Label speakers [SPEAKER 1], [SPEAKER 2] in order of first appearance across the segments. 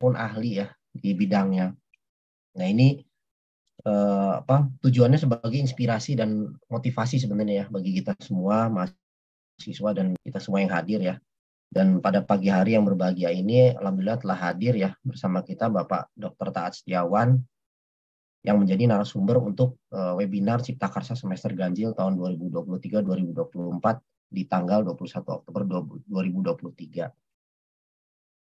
[SPEAKER 1] maupun ahli ya di bidangnya. Nah ini eh, apa tujuannya sebagai inspirasi dan motivasi sebenarnya ya bagi kita semua mahasiswa dan kita semua yang hadir ya. Dan pada pagi hari yang berbahagia ini, alhamdulillah telah hadir ya bersama kita Bapak Dr. Taat Setiawan yang menjadi narasumber untuk uh, webinar Cipta Karsa semester ganjil tahun 2023-2024 di tanggal 21 Oktober 2023.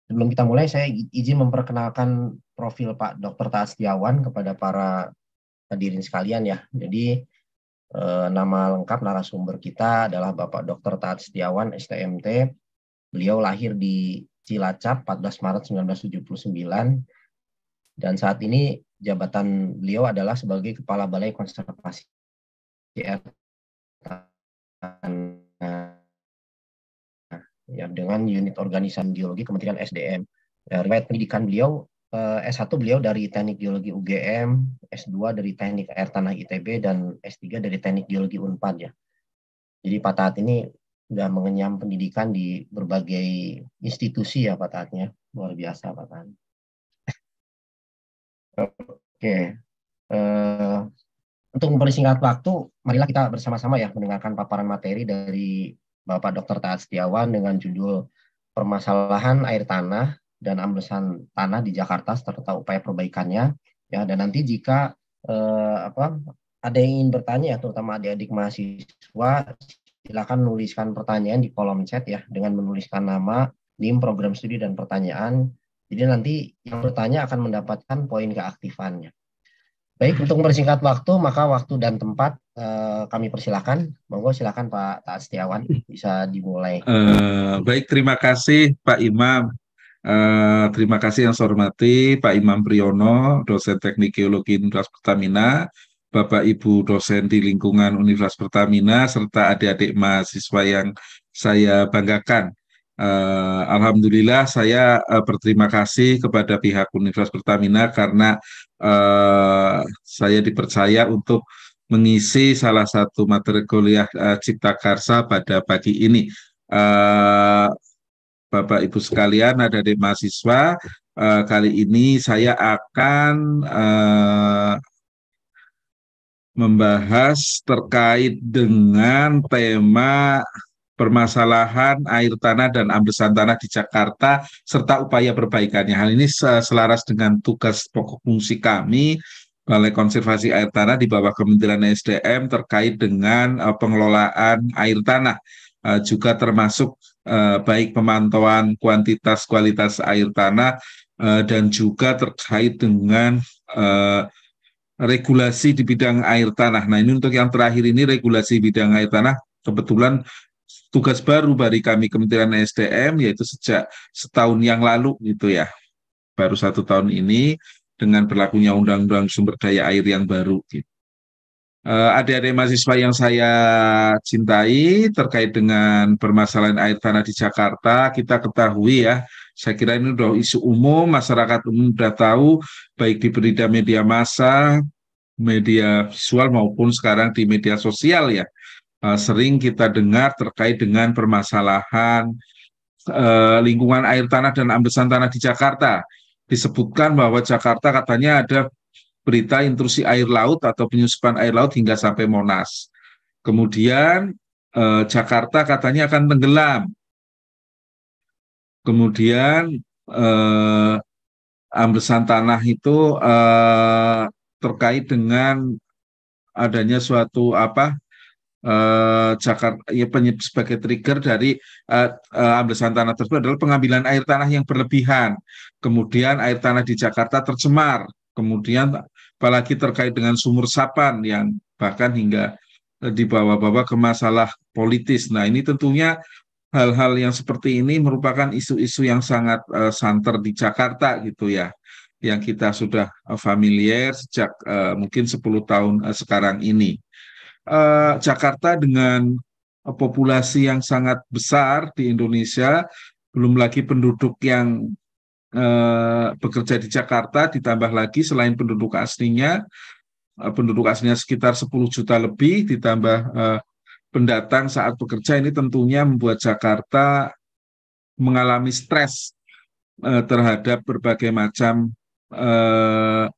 [SPEAKER 1] Sebelum kita mulai, saya izin memperkenalkan profil Pak Dr. Taat Setiawan kepada para hadirin sekalian ya. Jadi eh, nama lengkap narasumber kita adalah Bapak Dr. Taat Setiawan, STMT. Beliau lahir di Cilacap 14 Maret 1979 dan saat ini jabatan beliau adalah sebagai Kepala Balai Konservasi ya dengan unit organisasi geologi Kementerian SDM. Ya, riwayat pendidikan beliau eh, S1 beliau dari Teknik Geologi UGM, S2 dari Teknik Air Tanah ITB dan S3 dari Teknik Geologi Unpad ya. Jadi Pak Taat ini sudah mengenyam pendidikan di berbagai institusi ya Pak Taatnya. Luar biasa Pak Taat. Oke. Uh, untuk mempersingkat waktu, marilah kita bersama-sama ya mendengarkan paparan materi dari Bapak Dr. Taat Setiawan dengan judul Permasalahan Air Tanah dan Amblesan Tanah di Jakarta serta upaya perbaikannya. Ya, dan nanti jika eh, apa ada yang ingin bertanya ya, terutama adik-adik mahasiswa, silakan menuliskan pertanyaan di kolom chat ya dengan menuliskan nama, NIM, program studi dan pertanyaan. Jadi nanti yang bertanya akan mendapatkan poin keaktifannya. Baik, untuk mempersingkat waktu, maka waktu dan tempat uh, kami persilakan. Monggo silakan Pak Taat Setiawan bisa dimulai.
[SPEAKER 2] Uh, baik, terima kasih Pak Imam. Uh, terima kasih yang saya hormati Pak Imam Priyono, dosen Teknik Geologi Universitas Pertamina, Bapak Ibu dosen di lingkungan Universitas Pertamina, serta adik-adik mahasiswa yang saya banggakan. Uh, Alhamdulillah saya uh, berterima kasih kepada pihak Universitas Pertamina karena uh, saya dipercaya untuk mengisi salah satu materi kuliah uh, Cipta Karsa pada pagi ini. Uh, Bapak Ibu sekalian, ada di mahasiswa, uh, kali ini saya akan uh, membahas terkait dengan tema permasalahan air tanah dan ambesan tanah di Jakarta serta upaya perbaikannya. Hal ini selaras dengan tugas pokok fungsi kami Balai Konservasi Air Tanah di bawah Kementerian SDM terkait dengan uh, pengelolaan air tanah uh, juga termasuk uh, baik pemantauan kuantitas kualitas air tanah uh, dan juga terkait dengan uh, regulasi di bidang air tanah. Nah, ini untuk yang terakhir ini regulasi bidang air tanah kebetulan tugas baru bagi kami Kementerian SDM yaitu sejak setahun yang lalu gitu ya baru satu tahun ini dengan berlakunya Undang-Undang Sumber Daya Air yang baru gitu. Uh, adik-adik mahasiswa yang saya cintai terkait dengan permasalahan air tanah di Jakarta, kita ketahui ya, saya kira ini sudah isu umum, masyarakat umum sudah tahu, baik di berita media massa, media visual maupun sekarang di media sosial ya, uh, sering kita dengar terkait dengan permasalahan uh, lingkungan air tanah dan ambesan tanah di Jakarta. Disebutkan bahwa Jakarta katanya ada berita intrusi air laut atau penyusupan air laut hingga sampai Monas. Kemudian uh, Jakarta katanya akan tenggelam. Kemudian uh, ambesan tanah itu uh, terkait dengan adanya suatu apa uh, Jakarta ya sebagai trigger dari uh, uh, amblesan tanah tersebut adalah pengambilan air tanah yang berlebihan. Kemudian air tanah di Jakarta tercemar. Kemudian apalagi terkait dengan sumur sapan yang bahkan hingga dibawa-bawa ke masalah politis. Nah, ini tentunya hal-hal yang seperti ini merupakan isu-isu yang sangat uh, santer di Jakarta gitu ya yang kita sudah familiar sejak uh, mungkin 10 tahun uh, sekarang ini uh, Jakarta dengan populasi yang sangat besar di Indonesia, belum lagi penduduk yang uh, bekerja di Jakarta, ditambah lagi selain penduduk aslinya, uh, penduduk aslinya sekitar 10 juta lebih, ditambah uh, pendatang saat bekerja ini tentunya membuat Jakarta mengalami stres uh, terhadap berbagai macam uh,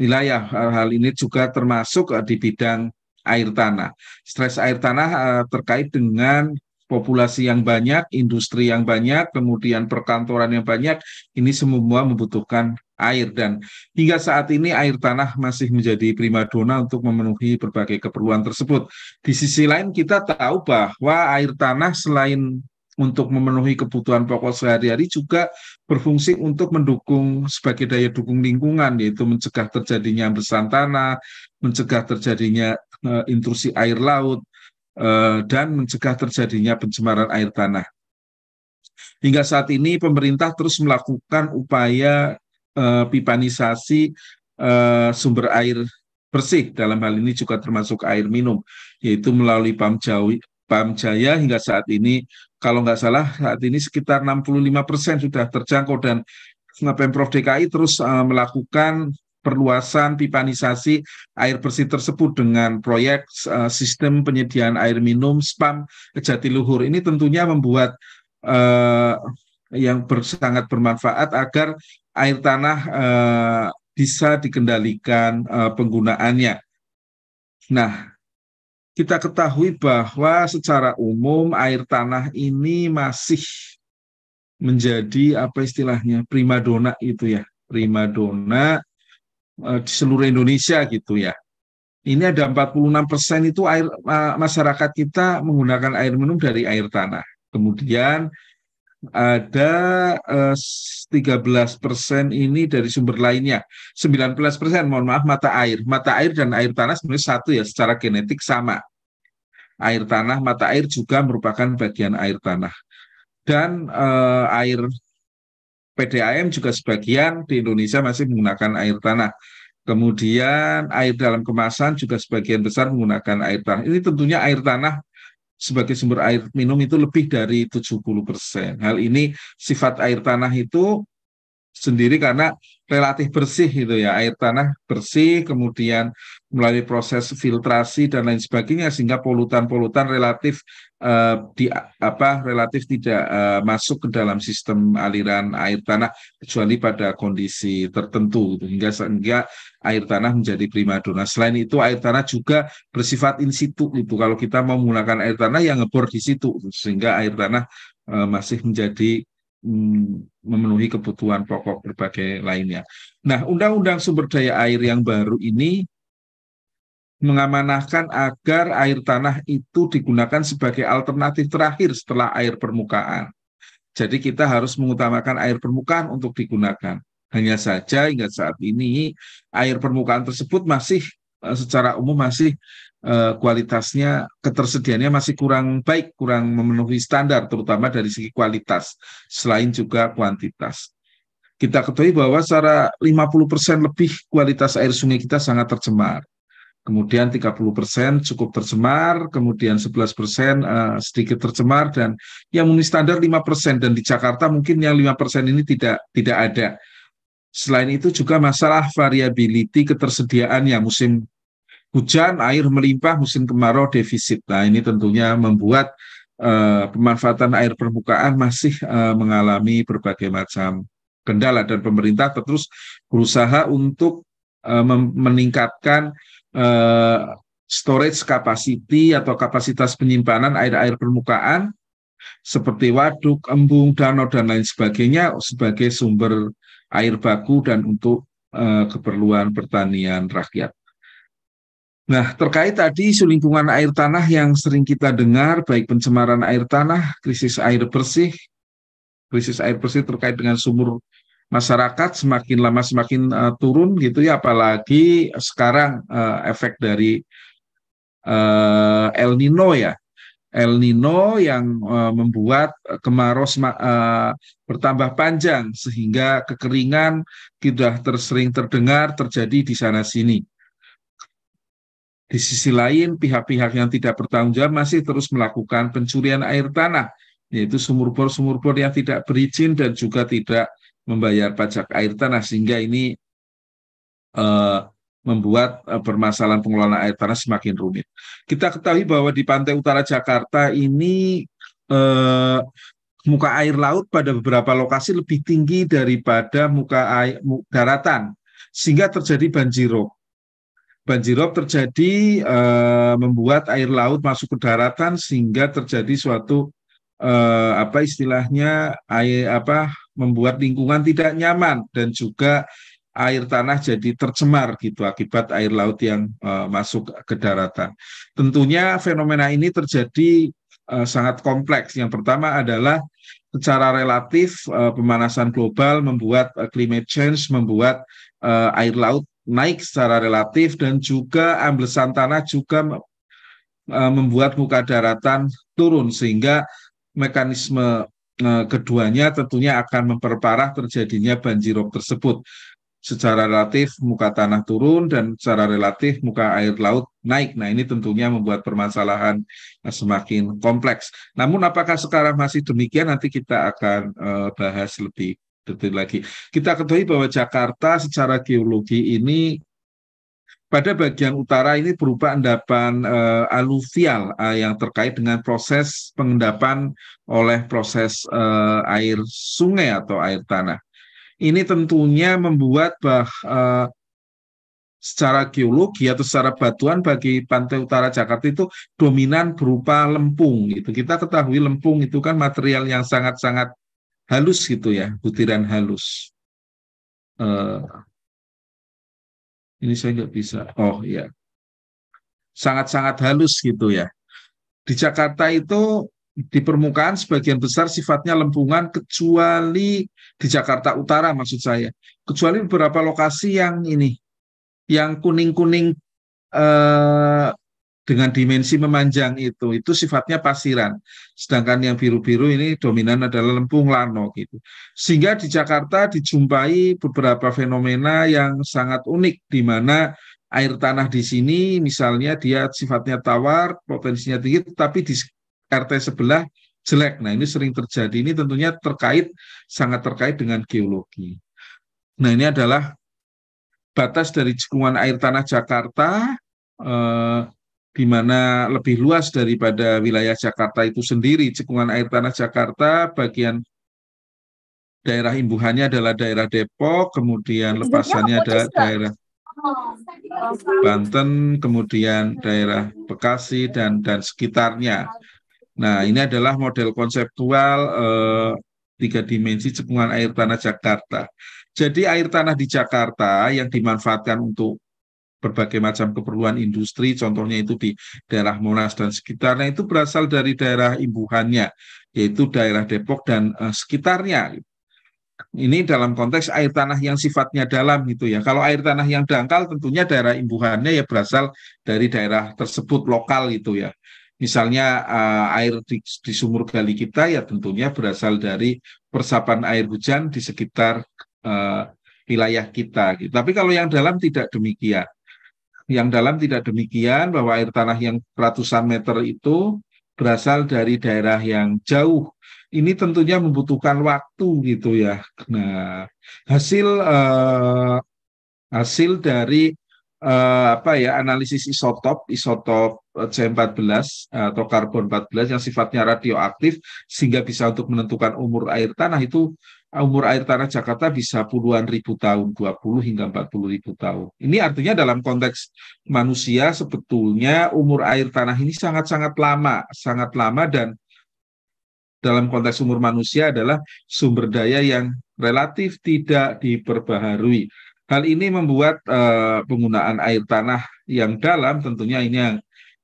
[SPEAKER 2] wilayah. Hal ini juga termasuk di bidang air tanah. Stres air tanah uh, terkait dengan populasi yang banyak, industri yang banyak, kemudian perkantoran yang banyak, ini semua membutuhkan air dan hingga saat ini air tanah masih menjadi primadona untuk memenuhi berbagai keperluan tersebut. Di sisi lain kita tahu bahwa air tanah selain untuk memenuhi kebutuhan pokok sehari-hari juga berfungsi untuk mendukung sebagai daya dukung lingkungan yaitu mencegah terjadinya besan tanah, mencegah terjadinya intrusi air laut uh, dan mencegah terjadinya pencemaran air tanah. Hingga saat ini pemerintah terus melakukan upaya uh, pipanisasi sumber air bersih dalam hal ini juga termasuk air minum yaitu melalui PAM Jawi PAM Jaya hingga saat ini kalau nggak salah saat ini sekitar 65 persen sudah terjangkau dan Pemprov DKI terus melakukan perluasan pipanisasi air bersih tersebut dengan proyek uh, sistem penyediaan air minum SPAM Jatiluhur ini tentunya membuat uh, yang ber, sangat bermanfaat agar air tanah uh, bisa dikendalikan uh, penggunaannya. Nah, kita ketahui bahwa secara umum air tanah ini masih menjadi apa istilahnya primadona itu ya, primadona di seluruh Indonesia gitu ya. Ini ada 46 persen itu air masyarakat kita menggunakan air minum dari air tanah. Kemudian ada eh, 13 persen ini dari sumber lainnya. 19 persen, mohon maaf, mata air. Mata air dan air tanah sebenarnya satu ya, secara genetik sama. Air tanah, mata air juga merupakan bagian air tanah. Dan eh, air PDAM juga sebagian di Indonesia masih menggunakan air tanah. Kemudian air dalam kemasan juga sebagian besar menggunakan air tanah. Ini tentunya air tanah sebagai sumber air minum itu lebih dari 70%. Hal ini sifat air tanah itu sendiri karena relatif bersih gitu ya air tanah bersih kemudian melalui proses filtrasi dan lain sebagainya sehingga polutan-polutan relatif uh, di apa relatif tidak uh, masuk ke dalam sistem aliran air tanah kecuali pada kondisi tertentu gitu. hingga sehingga air tanah menjadi primadona. Selain itu air tanah juga bersifat in situ itu kalau kita mau menggunakan air tanah yang ngebor di situ sehingga air tanah uh, masih menjadi mm, memenuhi kebutuhan pokok berbagai lainnya. Nah, Undang-Undang Sumber Daya Air yang baru ini mengamanahkan agar air tanah itu digunakan sebagai alternatif terakhir setelah air permukaan. Jadi kita harus mengutamakan air permukaan untuk digunakan. Hanya saja hingga saat ini air permukaan tersebut masih eh, secara umum masih eh, kualitasnya ketersediaannya masih kurang baik, kurang memenuhi standar terutama dari segi kualitas selain juga kuantitas. Kita ketahui bahwa secara 50% lebih kualitas air sungai kita sangat tercemar kemudian 30 persen cukup tercemar, kemudian 11 persen uh, sedikit tercemar, dan yang memenuhi standar 5 persen, dan di Jakarta mungkin yang 5 persen ini tidak tidak ada. Selain itu juga masalah variability ketersediaan yang musim hujan, air melimpah, musim kemarau defisit. Nah ini tentunya membuat uh, pemanfaatan air permukaan masih uh, mengalami berbagai macam kendala, dan pemerintah terus berusaha untuk uh, meningkatkan uh, storage capacity atau kapasitas penyimpanan air-air permukaan seperti waduk, embung, danau dan lain sebagainya sebagai sumber air baku dan untuk uh, keperluan pertanian rakyat. Nah, terkait tadi isu lingkungan air tanah yang sering kita dengar, baik pencemaran air tanah, krisis air bersih, krisis air bersih terkait dengan sumur masyarakat semakin lama semakin uh, turun gitu ya apalagi sekarang uh, efek dari uh, El Nino ya El Nino yang uh, membuat kemarau uh, bertambah panjang sehingga kekeringan sudah tersering terdengar terjadi di sana sini. Di sisi lain, pihak-pihak yang tidak bertanggung jawab masih terus melakukan pencurian air tanah, yaitu sumur bor-sumur bor yang tidak berizin dan juga tidak membayar pajak air tanah sehingga ini uh, membuat uh, permasalahan pengelolaan air tanah semakin rumit. Kita ketahui bahwa di pantai utara Jakarta ini uh, muka air laut pada beberapa lokasi lebih tinggi daripada muka air daratan sehingga terjadi banjirop. Banjirop terjadi uh, membuat air laut masuk ke daratan sehingga terjadi suatu uh, apa istilahnya air apa membuat lingkungan tidak nyaman dan juga air tanah jadi tercemar gitu akibat air laut yang uh, masuk ke daratan. Tentunya fenomena ini terjadi uh, sangat kompleks. Yang pertama adalah secara relatif uh, pemanasan global membuat uh, climate change membuat uh, air laut naik secara relatif dan juga amblesan tanah juga uh, membuat muka daratan turun sehingga mekanisme keduanya tentunya akan memperparah terjadinya banjirop tersebut secara relatif muka tanah turun dan secara relatif muka air laut naik. Nah, ini tentunya membuat permasalahan semakin kompleks. Namun apakah sekarang masih demikian nanti kita akan uh, bahas lebih detail lagi. Kita ketahui bahwa Jakarta secara geologi ini pada bagian utara ini berupa endapan uh, aluvial uh, yang terkait dengan proses pengendapan oleh proses uh, air sungai atau air tanah. Ini tentunya membuat bah, uh, secara geologi atau secara batuan bagi pantai utara Jakarta itu dominan berupa lempung gitu. Kita ketahui lempung itu kan material yang sangat-sangat halus gitu ya, butiran halus. Uh, ini saya nggak bisa. Oh ya, sangat-sangat halus gitu ya. Di Jakarta itu di permukaan sebagian besar sifatnya lempungan kecuali di Jakarta Utara maksud saya kecuali beberapa lokasi yang ini yang kuning-kuning eh, dengan dimensi memanjang itu itu sifatnya pasiran sedangkan yang biru-biru ini dominan adalah lempung lano gitu sehingga di Jakarta dijumpai beberapa fenomena yang sangat unik di mana air tanah di sini misalnya dia sifatnya tawar potensinya tinggi tapi di RT sebelah jelek. Nah, ini sering terjadi. Ini tentunya terkait sangat terkait dengan geologi. Nah, ini adalah batas dari cekungan air tanah Jakarta eh, di mana lebih luas daripada wilayah Jakarta itu sendiri. Cekungan air tanah Jakarta bagian daerah imbuhannya adalah daerah Depok, kemudian lepasannya adalah daerah Banten, kemudian daerah Bekasi dan dan sekitarnya. Nah, ini adalah model konseptual eh, tiga dimensi cekungan air tanah Jakarta. Jadi air tanah di Jakarta yang dimanfaatkan untuk berbagai macam keperluan industri, contohnya itu di daerah Monas dan sekitarnya itu berasal dari daerah imbuhannya, yaitu daerah Depok dan eh, sekitarnya. Ini dalam konteks air tanah yang sifatnya dalam gitu ya. Kalau air tanah yang dangkal tentunya daerah imbuhannya ya berasal dari daerah tersebut lokal gitu ya misalnya uh, air di, di sumur gali kita ya tentunya berasal dari persapan air hujan di sekitar uh, wilayah kita. Gitu. Tapi kalau yang dalam tidak demikian. Yang dalam tidak demikian bahwa air tanah yang ratusan meter itu berasal dari daerah yang jauh. Ini tentunya membutuhkan waktu gitu ya. Nah, hasil uh, hasil dari uh, apa ya analisis isotop isotop eh, C14 atau karbon 14 yang sifatnya radioaktif sehingga bisa untuk menentukan umur air tanah itu umur air tanah Jakarta bisa puluhan ribu tahun 20 hingga 40 ribu tahun. Ini artinya dalam konteks manusia sebetulnya umur air tanah ini sangat-sangat lama, sangat lama dan dalam konteks umur manusia adalah sumber daya yang relatif tidak diperbaharui. Hal ini membuat uh, penggunaan air tanah yang dalam tentunya ini yang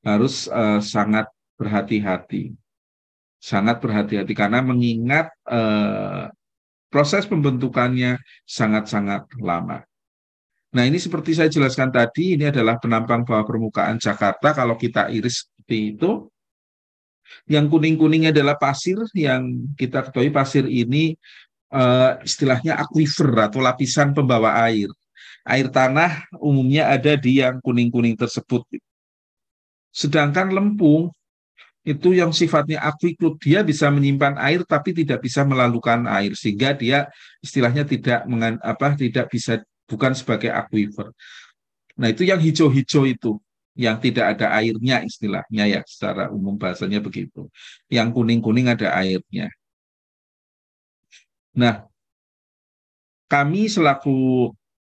[SPEAKER 2] harus uh, sangat berhati-hati. Sangat berhati-hati karena mengingat uh, proses pembentukannya sangat-sangat lama. Nah ini seperti saya jelaskan tadi, ini adalah penampang bawah permukaan Jakarta. Kalau kita iris seperti itu, yang kuning-kuningnya adalah pasir, yang kita ketahui pasir ini uh, istilahnya aquifer atau lapisan pembawa air. Air tanah umumnya ada di yang kuning-kuning tersebut. Sedangkan lempung itu yang sifatnya aquiclut dia bisa menyimpan air tapi tidak bisa melalukan air sehingga dia istilahnya tidak mengan, apa tidak bisa bukan sebagai aquifer. Nah, itu yang hijau-hijau itu yang tidak ada airnya istilahnya ya secara umum bahasanya begitu. Yang kuning-kuning ada airnya. Nah, kami selaku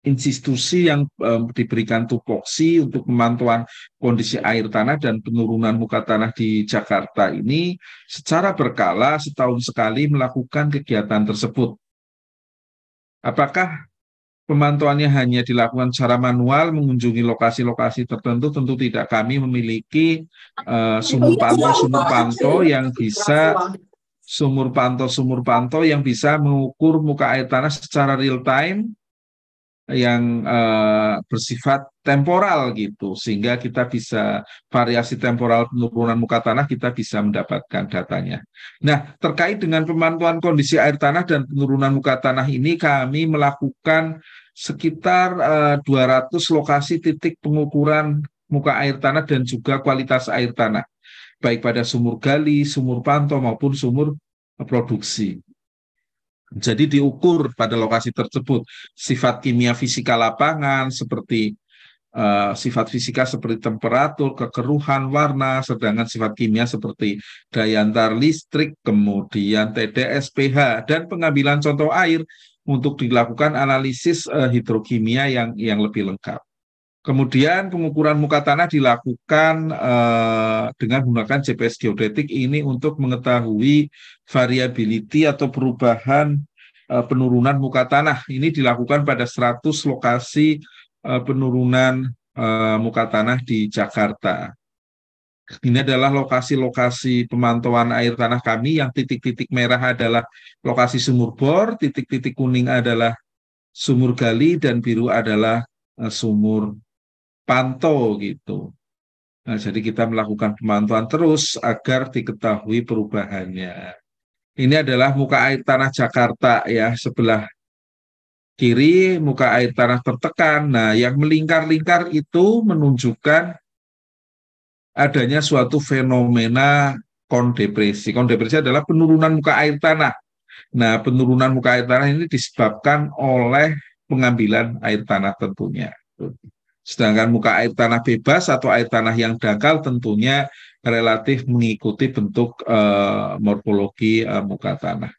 [SPEAKER 2] institusi yang um, diberikan tupoksi untuk pemantauan kondisi air tanah dan penurunan muka tanah di Jakarta ini secara berkala setahun sekali melakukan kegiatan tersebut. Apakah pemantauannya hanya dilakukan secara manual mengunjungi lokasi-lokasi tertentu? Tentu tidak. Kami memiliki uh, sumur pantau sumur pantau yang bisa sumur pantau sumur pantau yang bisa mengukur muka air tanah secara real time yang uh, bersifat temporal gitu sehingga kita bisa variasi temporal penurunan muka tanah kita bisa mendapatkan datanya. Nah, terkait dengan pemantauan kondisi air tanah dan penurunan muka tanah ini kami melakukan sekitar uh, eh, 200 lokasi titik pengukuran muka air tanah dan juga kualitas air tanah baik pada sumur gali, sumur pantau maupun sumur produksi. Jadi diukur pada lokasi tersebut sifat kimia fisika lapangan seperti uh, sifat fisika seperti temperatur, kekeruhan, warna, sedangkan sifat kimia seperti daya antar listrik, kemudian TDS, pH, dan pengambilan contoh air untuk dilakukan analisis uh, hidrokimia yang yang lebih lengkap. Kemudian pengukuran muka tanah dilakukan uh, dengan menggunakan GPS geodetik ini untuk mengetahui variability atau perubahan uh, penurunan muka tanah. Ini dilakukan pada 100 lokasi uh, penurunan uh, muka tanah di Jakarta. Ini adalah lokasi-lokasi pemantauan air tanah kami yang titik-titik merah adalah lokasi sumur bor, titik-titik kuning adalah sumur gali, dan biru adalah uh, sumur pantau gitu. Nah, jadi kita melakukan pemantauan terus agar diketahui perubahannya. Ini adalah muka air tanah Jakarta ya, sebelah kiri muka air tanah tertekan. Nah, yang melingkar-lingkar itu menunjukkan adanya suatu fenomena kondepresi. Kondepresi adalah penurunan muka air tanah. Nah, penurunan muka air tanah ini disebabkan oleh pengambilan air tanah tentunya. Sedangkan muka air tanah bebas atau air tanah yang dangkal tentunya relatif mengikuti bentuk uh, morfologi uh, muka tanah.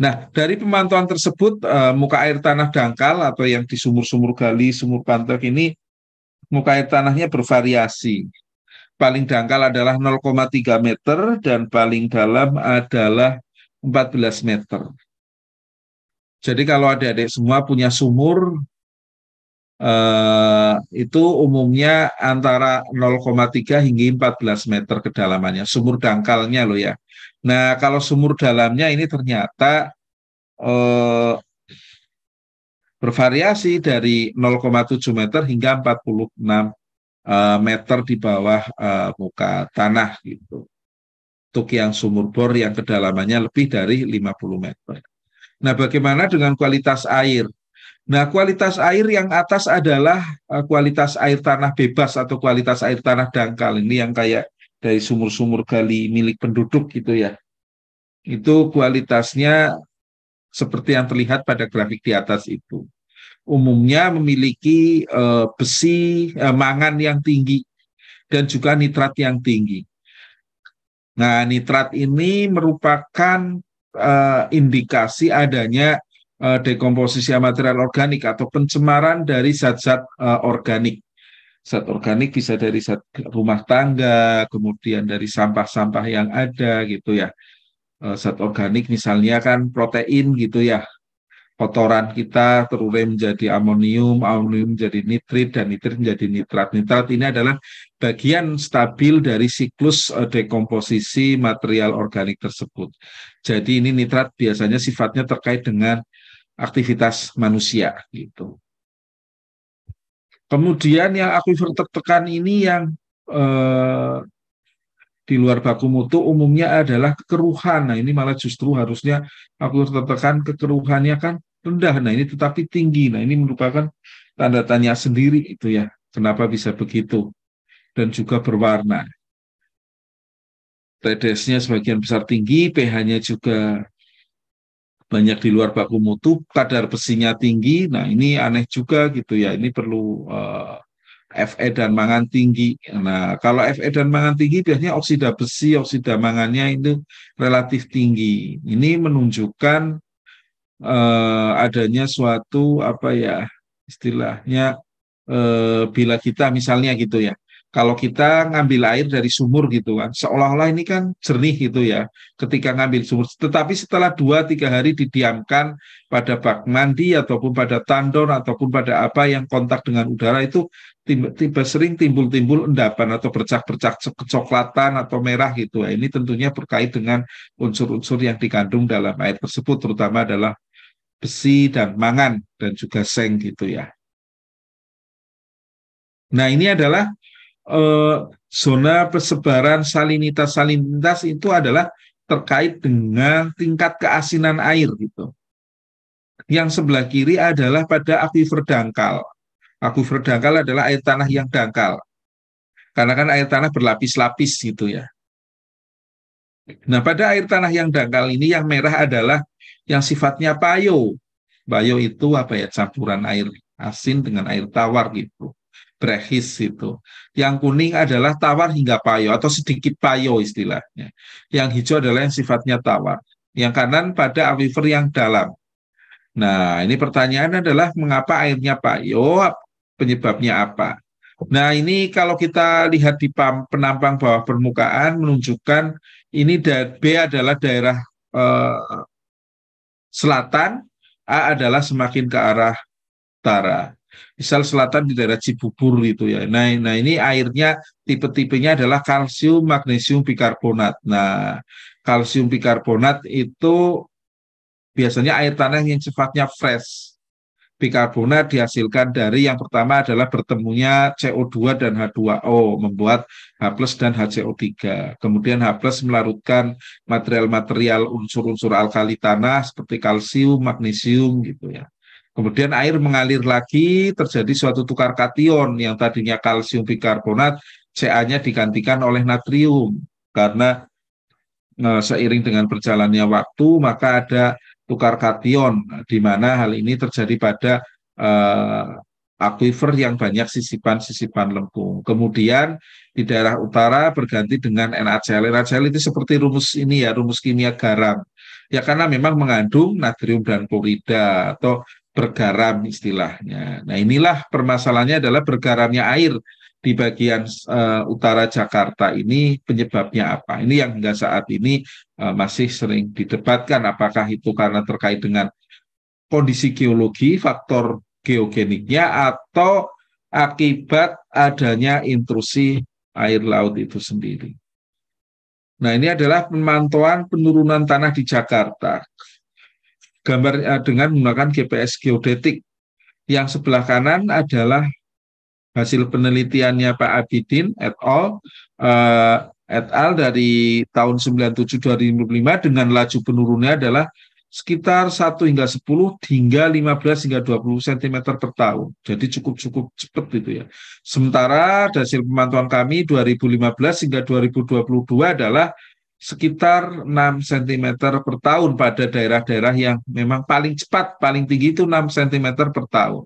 [SPEAKER 2] Nah, dari pemantauan tersebut, uh, muka air tanah dangkal atau yang di sumur-sumur gali, sumur pantek ini, muka air tanahnya bervariasi. Paling dangkal adalah 0,3 meter dan paling dalam adalah 14 meter. Jadi kalau adik-adik semua punya sumur eh, itu umumnya antara 0,3 hingga 14 meter kedalamannya, sumur dangkalnya loh ya. Nah, kalau sumur dalamnya ini ternyata eh, bervariasi dari 0,7 meter hingga 46 eh, meter di bawah eh, muka tanah gitu. Untuk yang sumur bor yang kedalamannya lebih dari 50 meter. Nah, bagaimana dengan kualitas air? Nah, kualitas air yang atas adalah uh, kualitas air tanah bebas atau kualitas air tanah dangkal. Ini yang kayak dari sumur-sumur gali milik penduduk gitu ya. Itu kualitasnya seperti yang terlihat pada grafik di atas itu. Umumnya memiliki uh, besi, uh, mangan yang tinggi dan juga nitrat yang tinggi. Nah, nitrat ini merupakan indikasi adanya dekomposisi material organik atau pencemaran dari zat-zat uh, organik. Zat organik bisa dari zat rumah tangga, kemudian dari sampah-sampah yang ada gitu ya. Uh, zat organik misalnya kan protein gitu ya. Kotoran kita terurai menjadi amonium, amonium menjadi nitrit, dan nitrit menjadi nitrat. Nitrat ini adalah bagian stabil dari siklus dekomposisi material organik tersebut. Jadi ini nitrat biasanya sifatnya terkait dengan aktivitas manusia gitu. Kemudian yang akuifer tertekan ini yang eh, di luar baku mutu umumnya adalah kekeruhan. Nah ini malah justru harusnya akuifer tertekan kekeruhannya kan rendah. Nah ini tetapi tinggi. Nah ini merupakan tanda tanya sendiri itu ya. Kenapa bisa begitu? Dan juga berwarna. TDS-nya sebagian besar tinggi, pH-nya juga banyak di luar baku mutu, kadar besinya tinggi. Nah, ini aneh juga gitu ya. Ini perlu uh, eh, Fe dan mangan tinggi. Nah, kalau Fe dan mangan tinggi biasanya oksida besi, oksida mangannya itu relatif tinggi. Ini menunjukkan uh, adanya suatu apa ya istilahnya uh, bila kita misalnya gitu ya kalau kita ngambil air dari sumur gitu kan, seolah-olah ini kan jernih gitu ya, ketika ngambil sumur. Tetapi setelah dua tiga hari didiamkan pada bak mandi ataupun pada tandon ataupun pada apa yang kontak dengan udara itu tiba-tiba sering timbul-timbul endapan atau bercak-bercak kecoklatan atau merah gitu. Ya. Ini tentunya berkait dengan unsur-unsur yang dikandung dalam air tersebut, terutama adalah besi dan mangan dan juga seng gitu ya. Nah ini adalah eh, zona persebaran salinitas-salinitas itu adalah terkait dengan tingkat keasinan air gitu. Yang sebelah kiri adalah pada akuifer dangkal. Akuifer dangkal adalah air tanah yang dangkal. Karena kan air tanah berlapis-lapis gitu ya. Nah, pada air tanah yang dangkal ini yang merah adalah yang sifatnya payo. Payo itu apa ya? Campuran air asin dengan air tawar gitu brehis itu. Yang kuning adalah tawar hingga payo atau sedikit payo istilahnya. Yang hijau adalah yang sifatnya tawar. Yang kanan pada aquifer yang dalam. Nah, ini pertanyaan adalah mengapa airnya payo, penyebabnya apa? Nah, ini kalau kita lihat di penampang bawah permukaan menunjukkan ini B adalah daerah eh, selatan, A adalah semakin ke arah utara misal selatan di daerah Cibubur gitu ya. Nah, nah ini airnya tipe-tipenya adalah kalsium magnesium bikarbonat. Nah, kalsium bikarbonat itu biasanya air tanah yang sifatnya fresh. Bikarbonat dihasilkan dari yang pertama adalah bertemunya CO2 dan H2O membuat H dan HCO3. Kemudian H melarutkan material-material unsur-unsur alkali tanah seperti kalsium, magnesium gitu ya. Kemudian air mengalir lagi, terjadi suatu tukar kation yang tadinya kalsium bikarbonat, Ca-nya digantikan oleh natrium. Karena e, seiring dengan berjalannya waktu, maka ada tukar kation, di mana hal ini terjadi pada e, aquifer yang banyak sisipan-sisipan lempung. Kemudian di daerah utara berganti dengan NaCl. NaCl itu seperti rumus ini ya, rumus kimia garam. Ya karena memang mengandung natrium dan klorida atau bergaram istilahnya. Nah inilah permasalahannya adalah bergaramnya air di bagian uh, utara Jakarta ini penyebabnya apa? Ini yang hingga saat ini uh, masih sering didebatkan apakah itu karena terkait dengan kondisi geologi, faktor geogeniknya atau akibat adanya intrusi air laut itu sendiri. Nah, ini adalah pemantauan penurunan tanah di Jakarta gambar uh, dengan menggunakan GPS geodetik. Yang sebelah kanan adalah hasil penelitiannya Pak Abidin et al. Uh, et al dari tahun 97-2005 dengan laju penurunnya adalah sekitar 1 hingga 10 hingga 15 hingga 20 cm per tahun. Jadi cukup-cukup cepat itu ya. Sementara hasil pemantauan kami 2015 hingga 2022 adalah sekitar 6 cm per tahun pada daerah-daerah yang memang paling cepat, paling tinggi itu 6 cm per tahun.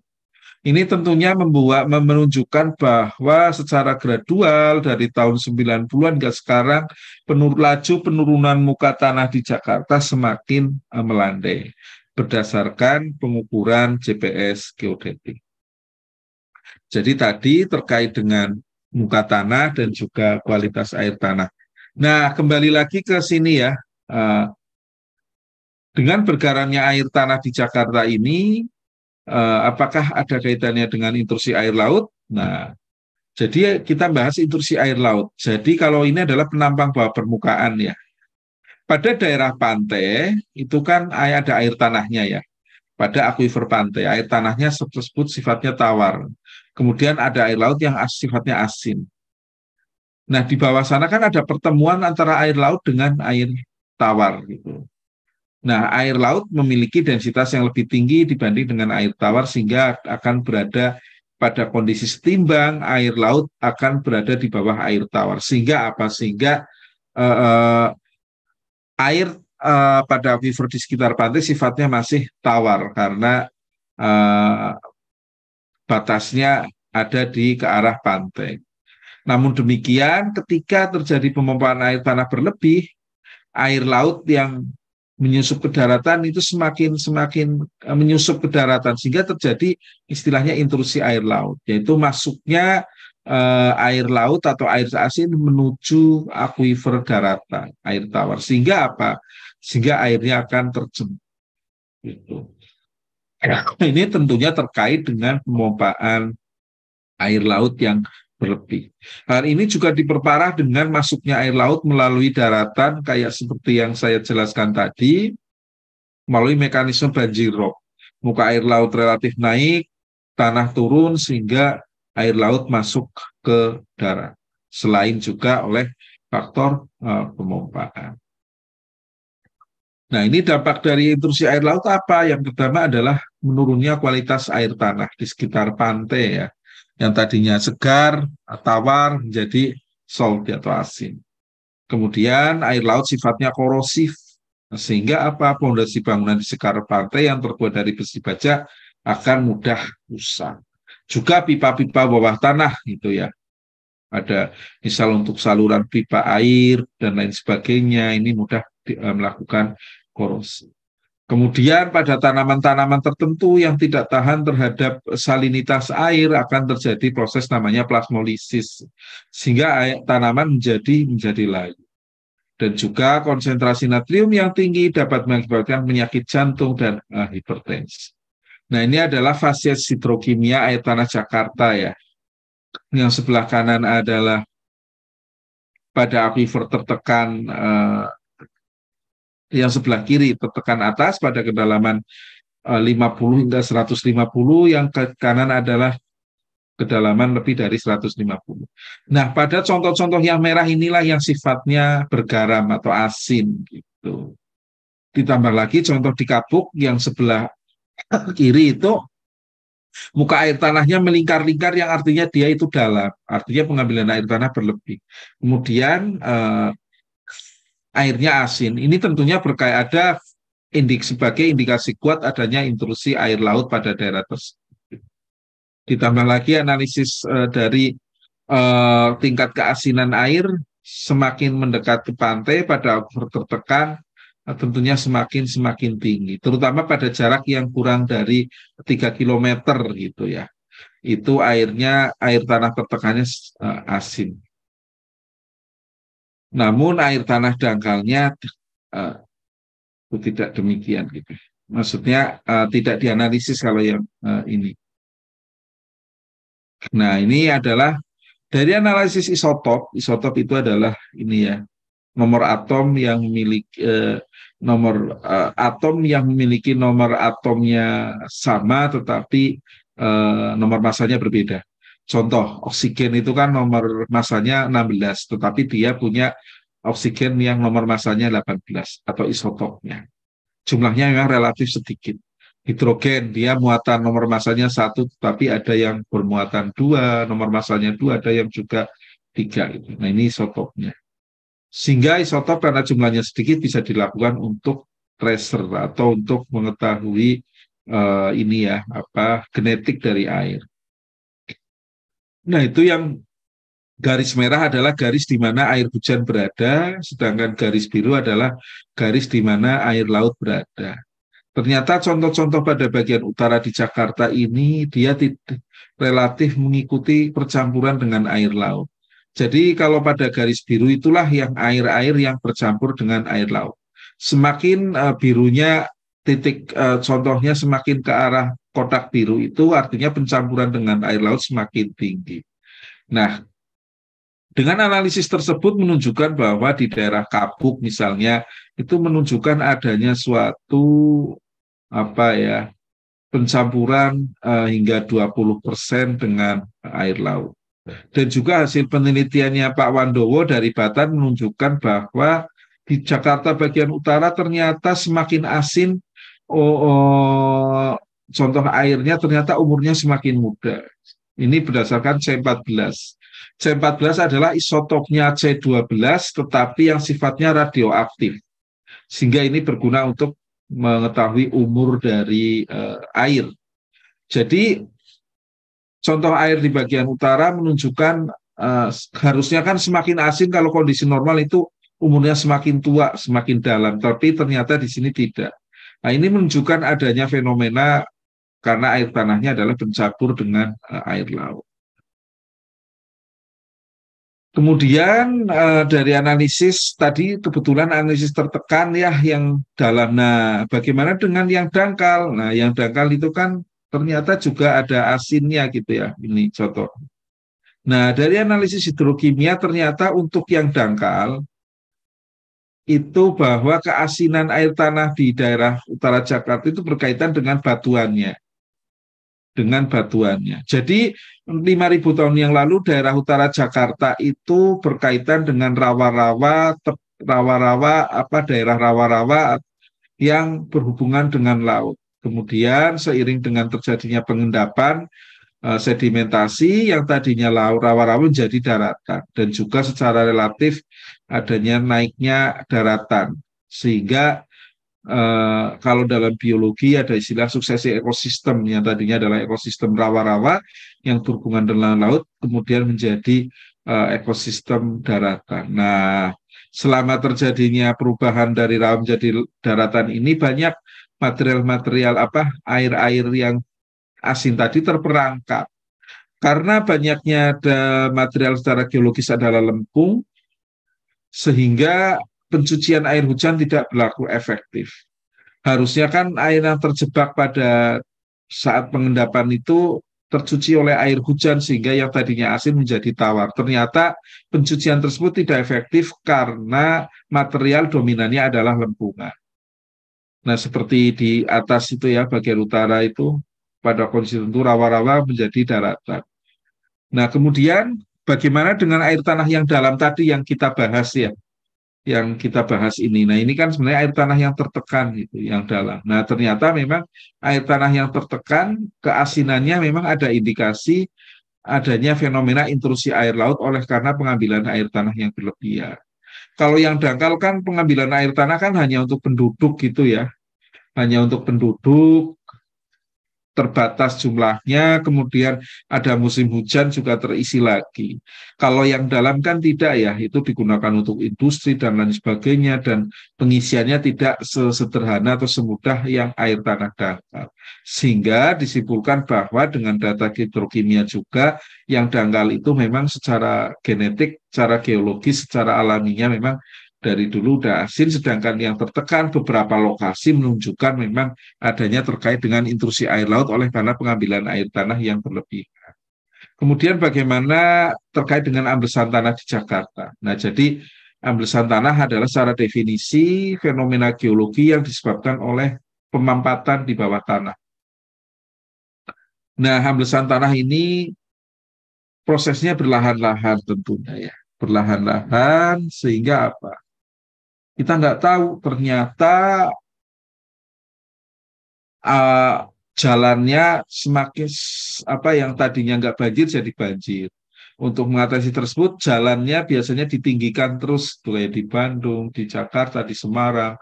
[SPEAKER 2] Ini tentunya membuat menunjukkan bahwa secara gradual dari tahun 90-an hingga sekarang penur, laju penurunan muka tanah di Jakarta semakin uh, melandai berdasarkan pengukuran GPS geodetik. Jadi tadi terkait dengan muka tanah dan juga kualitas air tanah. Nah, kembali lagi ke sini ya. Uh, dengan bergaramnya air tanah di Jakarta ini, uh, apakah ada kaitannya dengan intrusi air laut? Nah, jadi kita bahas intrusi air laut. Jadi kalau ini adalah penampang bawah permukaan ya. Pada daerah pantai itu kan ada air tanahnya ya. Pada akuifer pantai, air tanahnya tersebut sifatnya tawar. Kemudian ada air laut yang sifatnya asin. Nah, di bawah sana kan ada pertemuan antara air laut dengan air tawar gitu. Nah, air laut memiliki densitas yang lebih tinggi dibanding dengan air tawar sehingga akan berada pada kondisi setimbang, air laut akan berada di bawah air tawar. Sehingga apa? Sehingga uh, uh, air uh, pada aquifer di sekitar pantai sifatnya masih tawar karena uh, batasnya ada di ke arah pantai. Namun demikian, ketika terjadi pemompaan air tanah berlebih, air laut yang menyusup ke daratan itu semakin semakin uh, menyusup ke daratan sehingga terjadi istilahnya intrusi air laut yaitu masuknya uh, air laut atau air asin menuju akuifer daratan air tawar sehingga apa sehingga airnya akan tercemar gitu. ini tentunya terkait dengan pemompaan air laut yang berlebih. Hal ini juga diperparah dengan masuknya air laut melalui daratan kayak seperti yang saya jelaskan tadi melalui mekanisme banjir rob. Muka air laut relatif naik, tanah turun sehingga air laut masuk ke darat. Selain juga oleh faktor uh, pemompaan. Nah, ini dampak dari intrusi air laut apa? Yang pertama adalah menurunnya kualitas air tanah di sekitar pantai ya yang tadinya segar, tawar menjadi salty atau asin. Kemudian air laut sifatnya korosif, sehingga apa pondasi bangunan di sekitar pantai yang terbuat dari besi baja akan mudah rusak. Juga pipa-pipa bawah tanah gitu ya. Ada misal untuk saluran pipa air dan lain sebagainya ini mudah uh, melakukan korosi. Kemudian pada tanaman-tanaman tertentu yang tidak tahan terhadap salinitas air akan terjadi proses namanya plasmolisis sehingga air, tanaman menjadi menjadi layu. Dan juga konsentrasi natrium yang tinggi dapat mengakibatkan penyakit jantung dan uh, hipertensi. Nah, ini adalah fase hidrokimia air tanah Jakarta ya. Yang sebelah kanan adalah pada aquifer tertekan uh, yang sebelah kiri tertekan atas pada kedalaman 50 eh, hingga 150, yang ke kanan adalah kedalaman lebih dari 150. Nah, pada contoh-contoh yang merah inilah yang sifatnya bergaram atau asin gitu. Ditambah lagi contoh di Kabuk yang sebelah kiri itu muka air tanahnya melingkar-lingkar yang artinya dia itu dalam, artinya pengambilan air tanah berlebih. Kemudian eh, airnya asin. Ini tentunya berkait ada indik sebagai indikasi kuat adanya intrusi air laut pada daerah tersebut. Ditambah lagi analisis uh, dari uh, tingkat keasinan air semakin mendekat ke pantai pada tertekan uh, tentunya semakin semakin tinggi, terutama pada jarak yang kurang dari 3 km gitu ya. Itu airnya air tanah tertekannya uh, asin. Namun air tanah dangkalnya uh, tidak demikian gitu. Maksudnya uh, tidak dianalisis kalau yang uh, ini. Nah ini adalah dari analisis isotop. Isotop itu adalah ini ya nomor atom yang memiliki uh, nomor uh, atom yang memiliki nomor atomnya sama tetapi uh, nomor masanya berbeda. Contoh, oksigen itu kan nomor masanya 16, tetapi dia punya oksigen yang nomor masanya 18 atau isotopnya. Jumlahnya memang relatif sedikit. Hidrogen dia muatan nomor masanya satu, tetapi ada yang bermuatan dua, nomor masanya dua, ada yang juga tiga. Gitu. Nah ini isotopnya. Sehingga isotop karena jumlahnya sedikit bisa dilakukan untuk tracer atau untuk mengetahui uh, ini ya apa genetik dari air. Nah, itu yang garis merah adalah garis di mana air hujan berada, sedangkan garis biru adalah garis di mana air laut berada. Ternyata contoh-contoh pada bagian utara di Jakarta ini dia relatif mengikuti percampuran dengan air laut. Jadi kalau pada garis biru itulah yang air-air yang bercampur dengan air laut. Semakin uh, birunya titik uh, contohnya semakin ke arah kotak biru itu artinya pencampuran dengan air laut semakin tinggi. Nah, dengan analisis tersebut menunjukkan bahwa di daerah Kabuk misalnya itu menunjukkan adanya suatu apa ya pencampuran uh, hingga 20% dengan air laut. Dan juga hasil penelitiannya Pak Wandowo dari Batan menunjukkan bahwa di Jakarta bagian utara ternyata semakin asin oh, oh, contoh airnya ternyata umurnya semakin muda. Ini berdasarkan C14. C14 adalah isotopnya C12 tetapi yang sifatnya radioaktif. Sehingga ini berguna untuk mengetahui umur dari uh, air. Jadi contoh air di bagian utara menunjukkan uh, harusnya kan semakin asin kalau kondisi normal itu umurnya semakin tua, semakin dalam, tapi ternyata di sini tidak. Nah, ini menunjukkan adanya fenomena karena air tanahnya adalah bercampur dengan uh, air laut. Kemudian uh, dari analisis tadi kebetulan analisis tertekan ya yang dalam. Nah, bagaimana dengan yang dangkal? Nah, yang dangkal itu kan ternyata juga ada asinnya gitu ya. Ini contoh. Nah, dari analisis hidrokimia ternyata untuk yang dangkal itu bahwa keasinan air tanah di daerah utara Jakarta itu berkaitan dengan batuannya dengan batuannya. Jadi 5000 tahun yang lalu daerah utara Jakarta itu berkaitan dengan rawa-rawa rawa-rawa apa daerah rawa-rawa yang berhubungan dengan laut. Kemudian seiring dengan terjadinya pengendapan eh, sedimentasi yang tadinya laut rawa-rawa menjadi daratan dan juga secara relatif adanya naiknya daratan sehingga Uh, kalau dalam biologi ada istilah suksesi ekosistem yang tadinya adalah ekosistem rawa-rawa yang berhubungan dengan laut kemudian menjadi uh, ekosistem daratan. Nah, selama terjadinya perubahan dari rawa menjadi daratan ini banyak material-material apa air-air yang asin tadi terperangkap. Karena banyaknya ada material secara geologis adalah lempung, sehingga pencucian air hujan tidak berlaku efektif. Harusnya kan air yang terjebak pada saat pengendapan itu tercuci oleh air hujan sehingga yang tadinya asin menjadi tawar. Ternyata pencucian tersebut tidak efektif karena material dominannya adalah lempungan. Nah, seperti di atas itu ya, bagian utara itu pada kondisi tertentu rawa-rawa menjadi daratan. Nah, kemudian bagaimana dengan air tanah yang dalam tadi yang kita bahas ya? Yang kita bahas ini. Nah, ini kan sebenarnya air tanah yang tertekan gitu, yang dalam. Nah, ternyata memang air tanah yang tertekan keasinannya memang ada indikasi adanya fenomena intrusi air laut oleh karena pengambilan air tanah yang berlebihan. Kalau yang dangkal kan pengambilan air tanah kan hanya untuk penduduk gitu ya. Hanya untuk penduduk, terbatas jumlahnya, kemudian ada musim hujan juga terisi lagi. Kalau yang dalam kan tidak ya, itu digunakan untuk industri dan lain sebagainya, dan pengisiannya tidak sesederhana atau semudah yang air tanah dangkal. Sehingga disimpulkan bahwa dengan data hidrokimia juga, yang dangkal itu memang secara genetik, secara geologis, secara alaminya memang dari dulu udah asin, sedangkan yang tertekan beberapa lokasi menunjukkan memang adanya terkait dengan intrusi air laut oleh karena pengambilan air tanah yang berlebihan. Kemudian bagaimana terkait dengan amblesan tanah di Jakarta. Nah, jadi amblesan tanah adalah secara definisi fenomena geologi yang disebabkan oleh pemampatan di bawah tanah. Nah, amblesan tanah ini prosesnya berlahan-lahan tentunya ya. Berlahan-lahan sehingga apa? Kita nggak tahu ternyata uh, jalannya semakin apa yang tadinya nggak banjir jadi banjir. Untuk mengatasi tersebut, jalannya biasanya ditinggikan terus, kayak di Bandung, di Jakarta, di Semarang,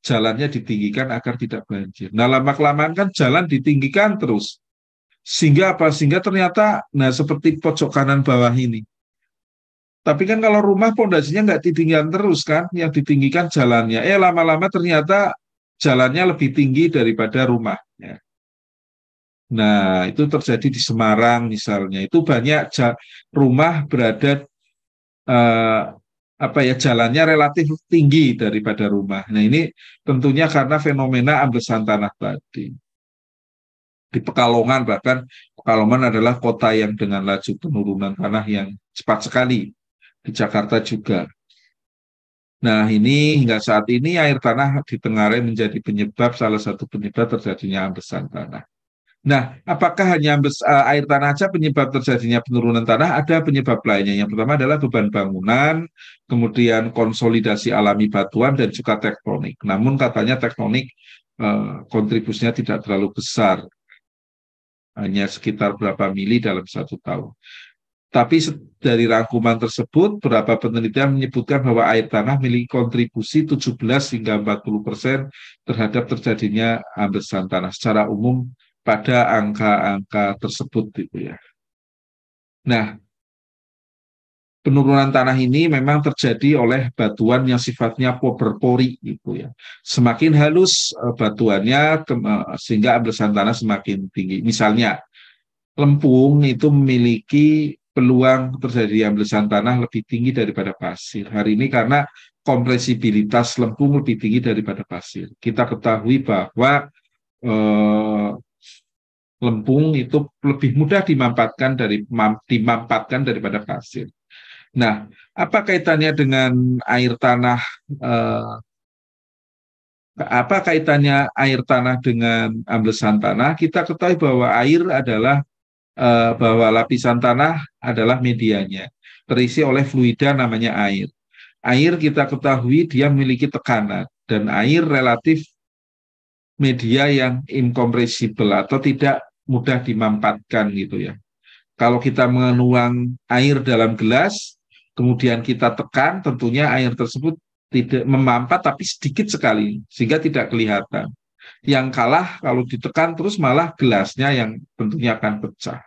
[SPEAKER 2] jalannya ditinggikan agar tidak banjir. Nah, lama kelamaan kan jalan ditinggikan terus, sehingga apa? Sehingga ternyata, nah seperti pojok kanan bawah ini, tapi kan kalau rumah pondasinya nggak ditinggikan terus kan, yang ditinggikan jalannya. Eh lama-lama ternyata jalannya lebih tinggi daripada rumahnya. Nah itu terjadi di Semarang misalnya. Itu banyak rumah berada eh, apa ya jalannya relatif tinggi daripada rumah. Nah ini tentunya karena fenomena amblesan tanah tadi. Di Pekalongan bahkan Pekalongan adalah kota yang dengan laju penurunan tanah yang cepat sekali di Jakarta juga. Nah, ini hingga saat ini air tanah di Tenggarai menjadi penyebab salah satu penyebab terjadinya ambesan tanah. Nah, apakah hanya ambes, uh, air tanah saja penyebab terjadinya penurunan tanah? Ada penyebab lainnya. Yang pertama adalah beban bangunan, kemudian konsolidasi alami batuan dan juga tektonik. Namun katanya tektonik uh, kontribusinya tidak terlalu besar, hanya sekitar berapa mili dalam satu tahun. Tapi dari rangkuman tersebut, beberapa penelitian menyebutkan bahwa air tanah memiliki kontribusi 17 hingga 40 persen terhadap terjadinya ambesan tanah secara umum pada angka-angka tersebut gitu ya. Nah, penurunan tanah ini memang terjadi oleh batuan yang sifatnya berpori gitu ya. Semakin halus uh, batuannya uh, sehingga amblesan tanah semakin tinggi. Misalnya lempung itu memiliki peluang terjadi amblesan tanah lebih tinggi daripada pasir. Hari ini karena kompresibilitas lempung lebih tinggi daripada pasir. Kita ketahui bahwa uh, lempung itu lebih mudah dimampatkan dari dimampatkan daripada pasir. Nah, apa kaitannya dengan air tanah? Eh, apa kaitannya air tanah dengan amblesan tanah? Kita ketahui bahwa air adalah eh, bahwa lapisan tanah adalah medianya, terisi oleh fluida namanya air. Air kita ketahui dia memiliki tekanan dan air relatif media yang incompressible atau tidak mudah dimampatkan gitu ya. Kalau kita menuang air dalam gelas, kemudian kita tekan, tentunya air tersebut tidak memampat tapi sedikit sekali sehingga tidak kelihatan. Yang kalah kalau ditekan terus malah gelasnya yang tentunya akan pecah.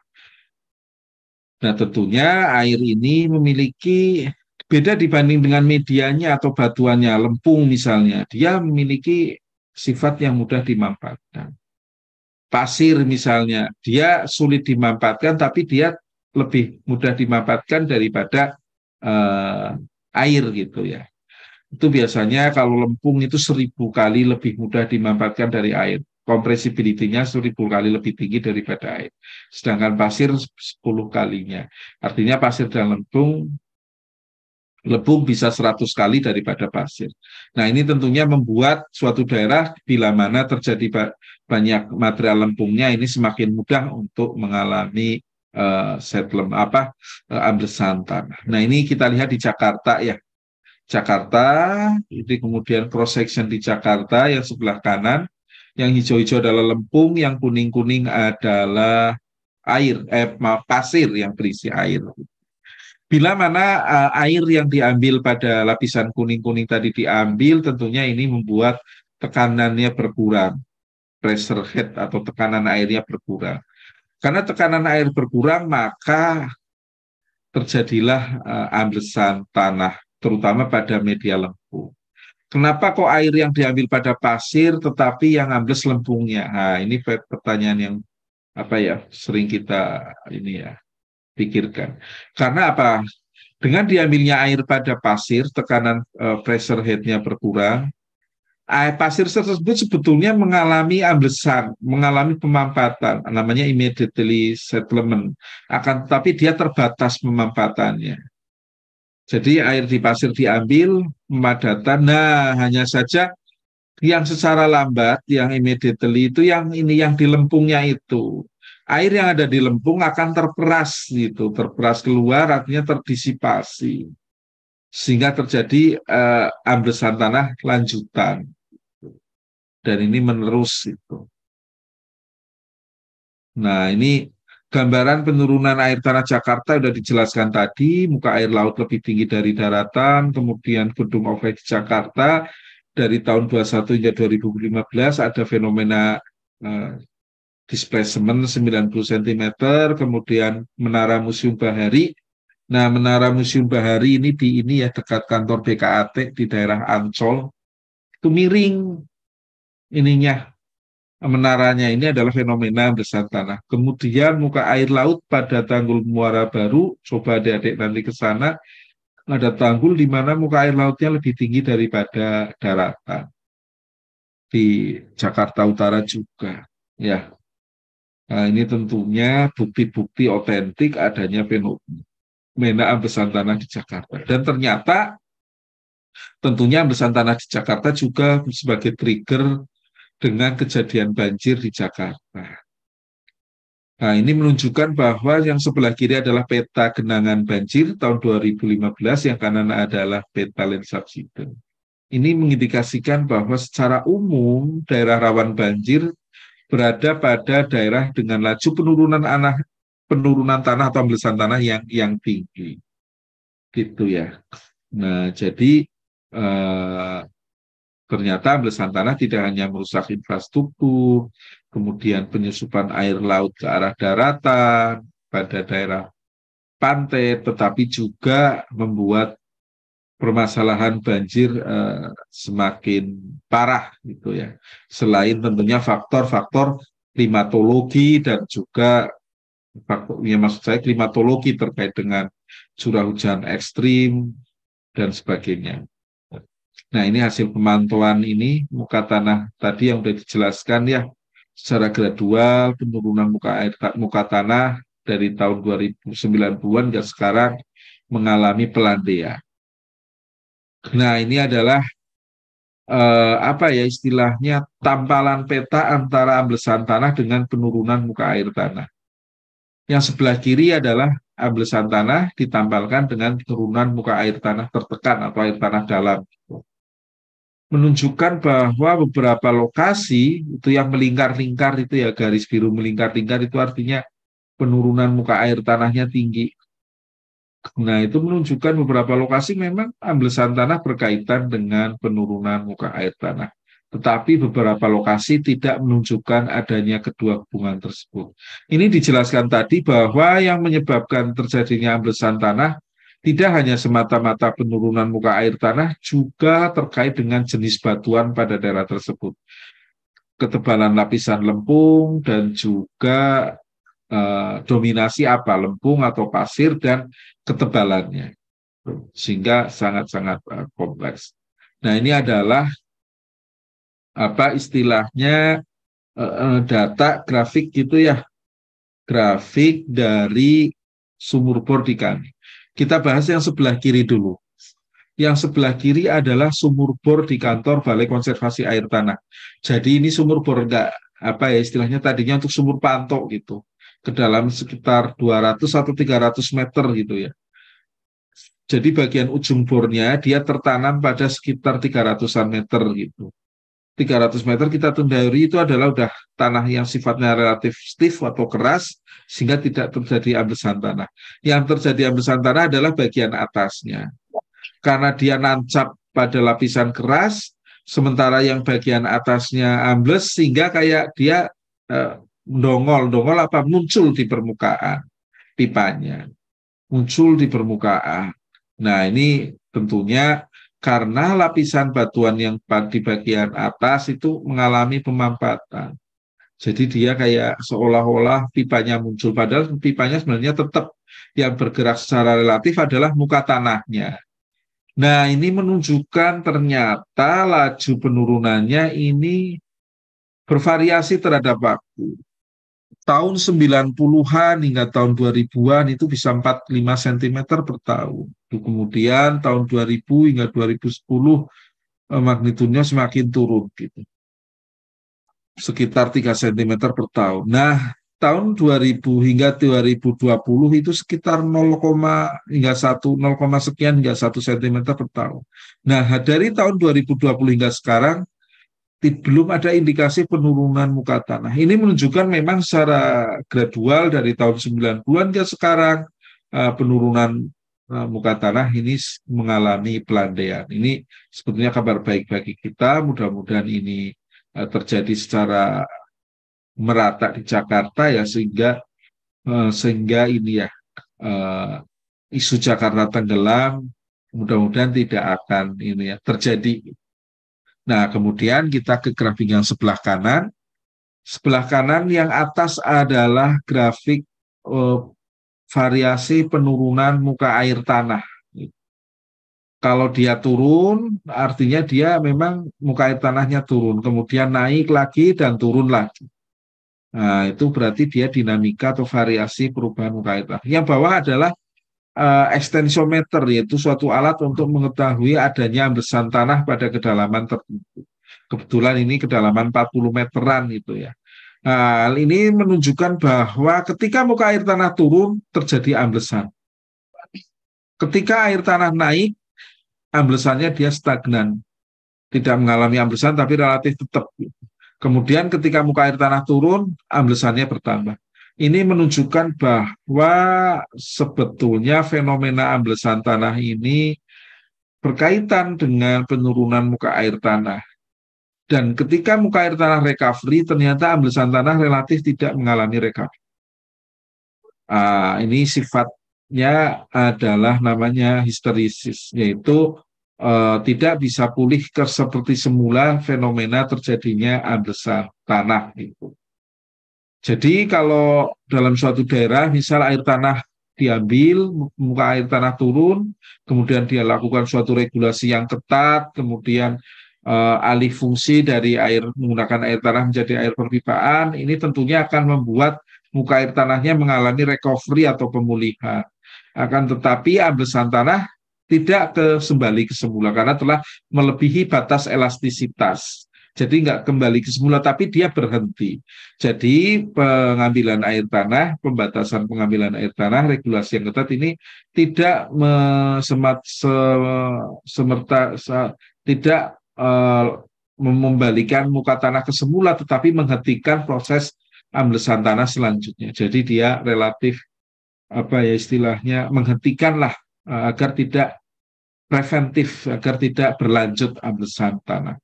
[SPEAKER 2] Nah, tentunya air ini memiliki beda dibanding dengan medianya atau batuannya, lempung misalnya. Dia memiliki sifat yang mudah dimanfaatkan. Pasir misalnya, dia sulit dimanfaatkan tapi dia lebih mudah dimanfaatkan daripada uh, air gitu ya. Itu biasanya kalau lempung itu seribu kali lebih mudah dimanfaatkan dari air. Compressibility-nya seribu kali lebih tinggi daripada air. Sedangkan pasir sepuluh kalinya. Artinya pasir dan lempung lebung bisa seratus kali daripada pasir. Nah ini tentunya membuat suatu daerah bila mana terjadi banyak material lempungnya ini semakin mudah untuk mengalami uh, settlement apa uh, amblesan tanah. Nah ini kita lihat di Jakarta ya. Jakarta, ini kemudian cross section di Jakarta yang sebelah kanan, yang hijau-hijau adalah lempung, yang kuning-kuning adalah air, eh, pasir yang berisi air. Bila mana uh, air yang diambil pada lapisan kuning-kuning tadi diambil, tentunya ini membuat tekanannya berkurang, pressure head atau tekanan airnya berkurang. Karena tekanan air berkurang, maka terjadilah uh, amblesan tanah, terutama pada media lempung. Kenapa kok air yang diambil pada pasir tetapi yang ambles lempungnya? Nah, ini pertanyaan yang apa ya sering kita ini ya pikirkan. Karena apa? Dengan diambilnya air pada pasir, tekanan uh, pressure headnya berkurang, air pasir tersebut sebetulnya mengalami amblesan, mengalami pemampatan, namanya immediately settlement. Akan tetapi dia terbatas pemampatannya. Jadi air di pasir diambil, pemadatan. Nah, hanya saja yang secara lambat, yang immediately itu yang ini yang di lempungnya itu. Air yang ada di lempung akan terperas gitu, terperas keluar artinya terdisipasi. Sehingga terjadi uh, amblesan tanah lanjutan dan ini menerus itu. Nah, ini gambaran penurunan air tanah Jakarta sudah dijelaskan tadi, muka air laut lebih tinggi dari daratan, kemudian gedung OVX Jakarta dari tahun 21 hingga 2015 ada fenomena uh, displacement 90 cm, kemudian Menara Museum Bahari. Nah, Menara Museum Bahari ini di ini ya dekat kantor BKAT di daerah Ancol. Itu miring ininya menaranya ini adalah fenomena besar tanah. Kemudian muka air laut pada tanggul Muara Baru, coba adik-adik nanti ke sana, ada tanggul di mana muka air lautnya lebih tinggi daripada daratan. Di Jakarta Utara juga, ya. Nah, ini tentunya bukti-bukti otentik adanya fenomena ambesan tanah di Jakarta. Dan ternyata tentunya ambesan tanah di Jakarta juga sebagai trigger dengan kejadian banjir di Jakarta. Nah, ini menunjukkan bahwa yang sebelah kiri adalah peta genangan banjir tahun 2015, yang kanan adalah peta land subsidence. Ini mengindikasikan bahwa secara umum daerah rawan banjir berada pada daerah dengan laju penurunan anak penurunan tanah atau amblesan tanah yang yang tinggi. Gitu ya. Nah, jadi eh, ternyata amblesan tanah tidak hanya merusak infrastruktur, kemudian penyusupan air laut ke arah daratan pada daerah pantai, tetapi juga membuat permasalahan banjir uh, semakin parah gitu ya. Selain tentunya faktor-faktor klimatologi dan juga faktor ya maksud saya klimatologi terkait dengan curah hujan ekstrim dan sebagainya. Nah ini hasil pemantauan ini muka tanah tadi yang sudah dijelaskan ya secara gradual penurunan muka air muka tanah dari tahun 2090-an ke sekarang mengalami pelandaian. Nah, ini adalah eh, apa ya istilahnya tampalan peta antara amblesan tanah dengan penurunan muka air tanah. Yang sebelah kiri adalah amblesan tanah ditampalkan dengan penurunan muka air tanah tertekan atau air tanah dalam. Menunjukkan bahwa beberapa lokasi itu yang melingkar-lingkar itu ya garis biru melingkar-lingkar itu artinya penurunan muka air tanahnya tinggi. Nah, itu menunjukkan beberapa lokasi memang amblesan tanah berkaitan dengan penurunan muka air tanah. Tetapi beberapa lokasi tidak menunjukkan adanya kedua hubungan tersebut. Ini dijelaskan tadi bahwa yang menyebabkan terjadinya amblesan tanah tidak hanya semata-mata penurunan muka air tanah, juga terkait dengan jenis batuan pada daerah tersebut. Ketebalan lapisan lempung dan juga uh, dominasi apa lempung atau pasir dan ketebalannya sehingga sangat-sangat uh, kompleks. Nah ini adalah apa istilahnya uh, data grafik gitu ya grafik dari sumur bor di kami. Kita bahas yang sebelah kiri dulu. Yang sebelah kiri adalah sumur bor di kantor Balai Konservasi Air Tanah. Jadi ini sumur bor enggak apa ya istilahnya tadinya untuk sumur pantok gitu ke dalam sekitar 200 atau 300 meter gitu ya. Jadi bagian ujung bornya dia tertanam pada sekitar 300-an meter gitu. 300 meter kita tundari itu adalah udah tanah yang sifatnya relatif stiff atau keras sehingga tidak terjadi ambesan tanah. Yang terjadi ambesan tanah adalah bagian atasnya. Karena dia nancap pada lapisan keras, sementara yang bagian atasnya ambles sehingga kayak dia eh, dongol, dongol apa muncul di permukaan pipanya, muncul di permukaan. Nah ini tentunya karena lapisan batuan yang di bagian atas itu mengalami pemampatan. Jadi dia kayak seolah-olah pipanya muncul, padahal pipanya sebenarnya tetap yang bergerak secara relatif adalah muka tanahnya. Nah ini menunjukkan ternyata laju penurunannya ini bervariasi terhadap waktu tahun 90-an hingga tahun 2000-an itu bisa 45 cm per tahun. Kemudian tahun 2000 hingga 2010 eh, magnitudenya semakin turun gitu. Sekitar 3 cm per tahun. Nah, tahun 2000 hingga 2020 itu sekitar 0, hingga 1 0, sekian hingga 1 cm per tahun. Nah, dari tahun 2020 hingga sekarang belum ada indikasi penurunan muka tanah. Ini menunjukkan memang secara gradual dari tahun 90-an ke sekarang uh, penurunan uh, muka tanah ini mengalami pelandaian. Ini sebetulnya kabar baik bagi kita. Mudah-mudahan ini uh, terjadi secara merata di Jakarta ya sehingga sehingga ini ya isu Jakarta tenggelam mudah-mudahan tidak akan ini ya terjadi Nah, kemudian kita ke grafik yang sebelah kanan. Sebelah kanan yang atas adalah grafik eh, variasi penurunan muka air tanah. Kalau dia turun, artinya dia memang muka air tanahnya turun, kemudian naik lagi dan turun lagi. Nah, itu berarti dia dinamika atau variasi perubahan muka air tanah. Yang bawah adalah uh, extensiometer yaitu suatu alat untuk mengetahui adanya ambesan tanah pada kedalaman tertentu. Kebetulan ini kedalaman 40 meteran itu ya. Nah, ini menunjukkan bahwa ketika muka air tanah turun terjadi amblesan. Ketika air tanah naik, amblesannya dia stagnan. Tidak mengalami amblesan tapi relatif tetap. Kemudian ketika muka air tanah turun, amblesannya bertambah. Ini menunjukkan bahwa sebetulnya fenomena amblesan tanah ini berkaitan dengan penurunan muka air tanah. Dan ketika muka air tanah recovery, ternyata amblesan tanah relatif tidak mengalami recovery. Uh, ini sifat nya adalah namanya histerisis, yaitu uh, tidak bisa pulih ke seperti semula fenomena terjadinya amblesan tanah itu. Jadi kalau dalam suatu daerah, misal air tanah diambil, muka air tanah turun, kemudian dia lakukan suatu regulasi yang ketat, kemudian uh, alih fungsi dari air menggunakan air tanah menjadi air perpipaan, ini tentunya akan membuat muka air tanahnya mengalami recovery atau pemulihan. Akan tetapi amblesan tanah tidak ke kembali ke semula karena telah melebihi batas elastisitas. Jadi nggak kembali ke semula, tapi dia berhenti. Jadi pengambilan air tanah, pembatasan pengambilan air tanah, regulasi yang ketat ini tidak semat, se, semerta, se, tidak uh, membalikan muka tanah ke semula, tetapi menghentikan proses amblesan tanah selanjutnya. Jadi dia relatif apa ya istilahnya menghentikanlah uh, agar tidak preventif, agar tidak berlanjut amblesan tanah.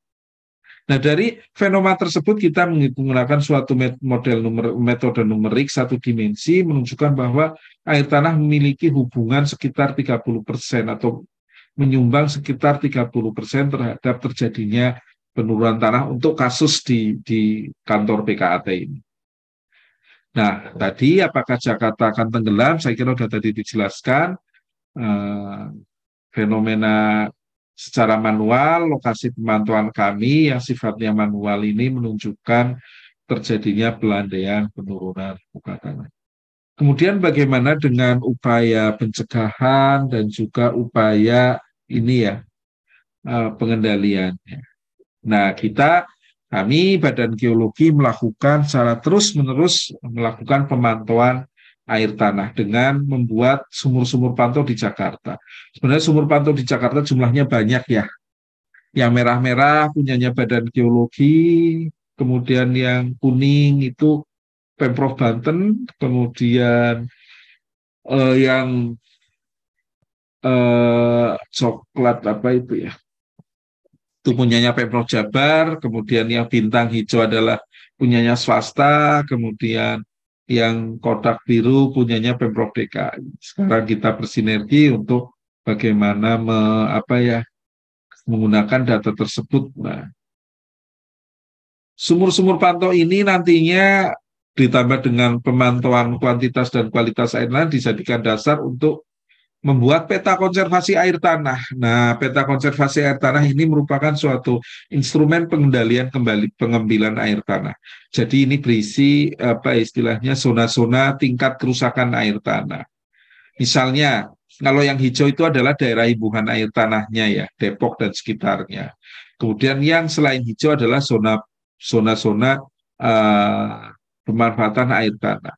[SPEAKER 2] Nah, dari fenomena tersebut kita menggunakan suatu model numer, metode numerik satu dimensi menunjukkan bahwa air tanah memiliki hubungan sekitar 30% atau menyumbang sekitar 30% terhadap terjadinya penurunan tanah untuk kasus di, di kantor PKAT ini. Nah, tadi apakah Jakarta akan tenggelam? Saya kira sudah tadi dijelaskan. Uh, fenomena secara manual, lokasi pemantauan kami yang sifatnya manual ini menunjukkan terjadinya pelandaian penurunan muka tanah. Kemudian bagaimana dengan upaya pencegahan dan juga upaya ini ya eh, pengendaliannya. Nah kita kami Badan Geologi melakukan secara terus menerus melakukan pemantauan air tanah dengan membuat sumur-sumur pantau di Jakarta. Sebenarnya sumur pantau di Jakarta jumlahnya banyak ya. Yang merah-merah punyanya Badan Geologi, kemudian yang kuning itu Pemprov Banten, kemudian eh, yang eh, coklat apa itu ya? Itu punyanya Pemprov Jabar, kemudian yang bintang hijau adalah punyanya swasta, kemudian yang kotak biru punyanya Pemprov DKI. Sekarang kita bersinergi untuk bagaimana me, apa ya menggunakan data tersebut. Nah, sumur-sumur pantau ini nantinya ditambah dengan pemantauan kuantitas dan kualitas air tanah dijadikan dasar untuk membuat peta konservasi air tanah. Nah, peta konservasi air tanah ini merupakan suatu instrumen pengendalian kembali pengambilan air tanah. Jadi ini berisi apa istilahnya zona-zona tingkat kerusakan air tanah. Misalnya, kalau yang hijau itu adalah daerah hubungan air tanahnya ya, Depok dan sekitarnya. Kemudian yang selain hijau adalah zona zona-zona uh, pemanfaatan air tanah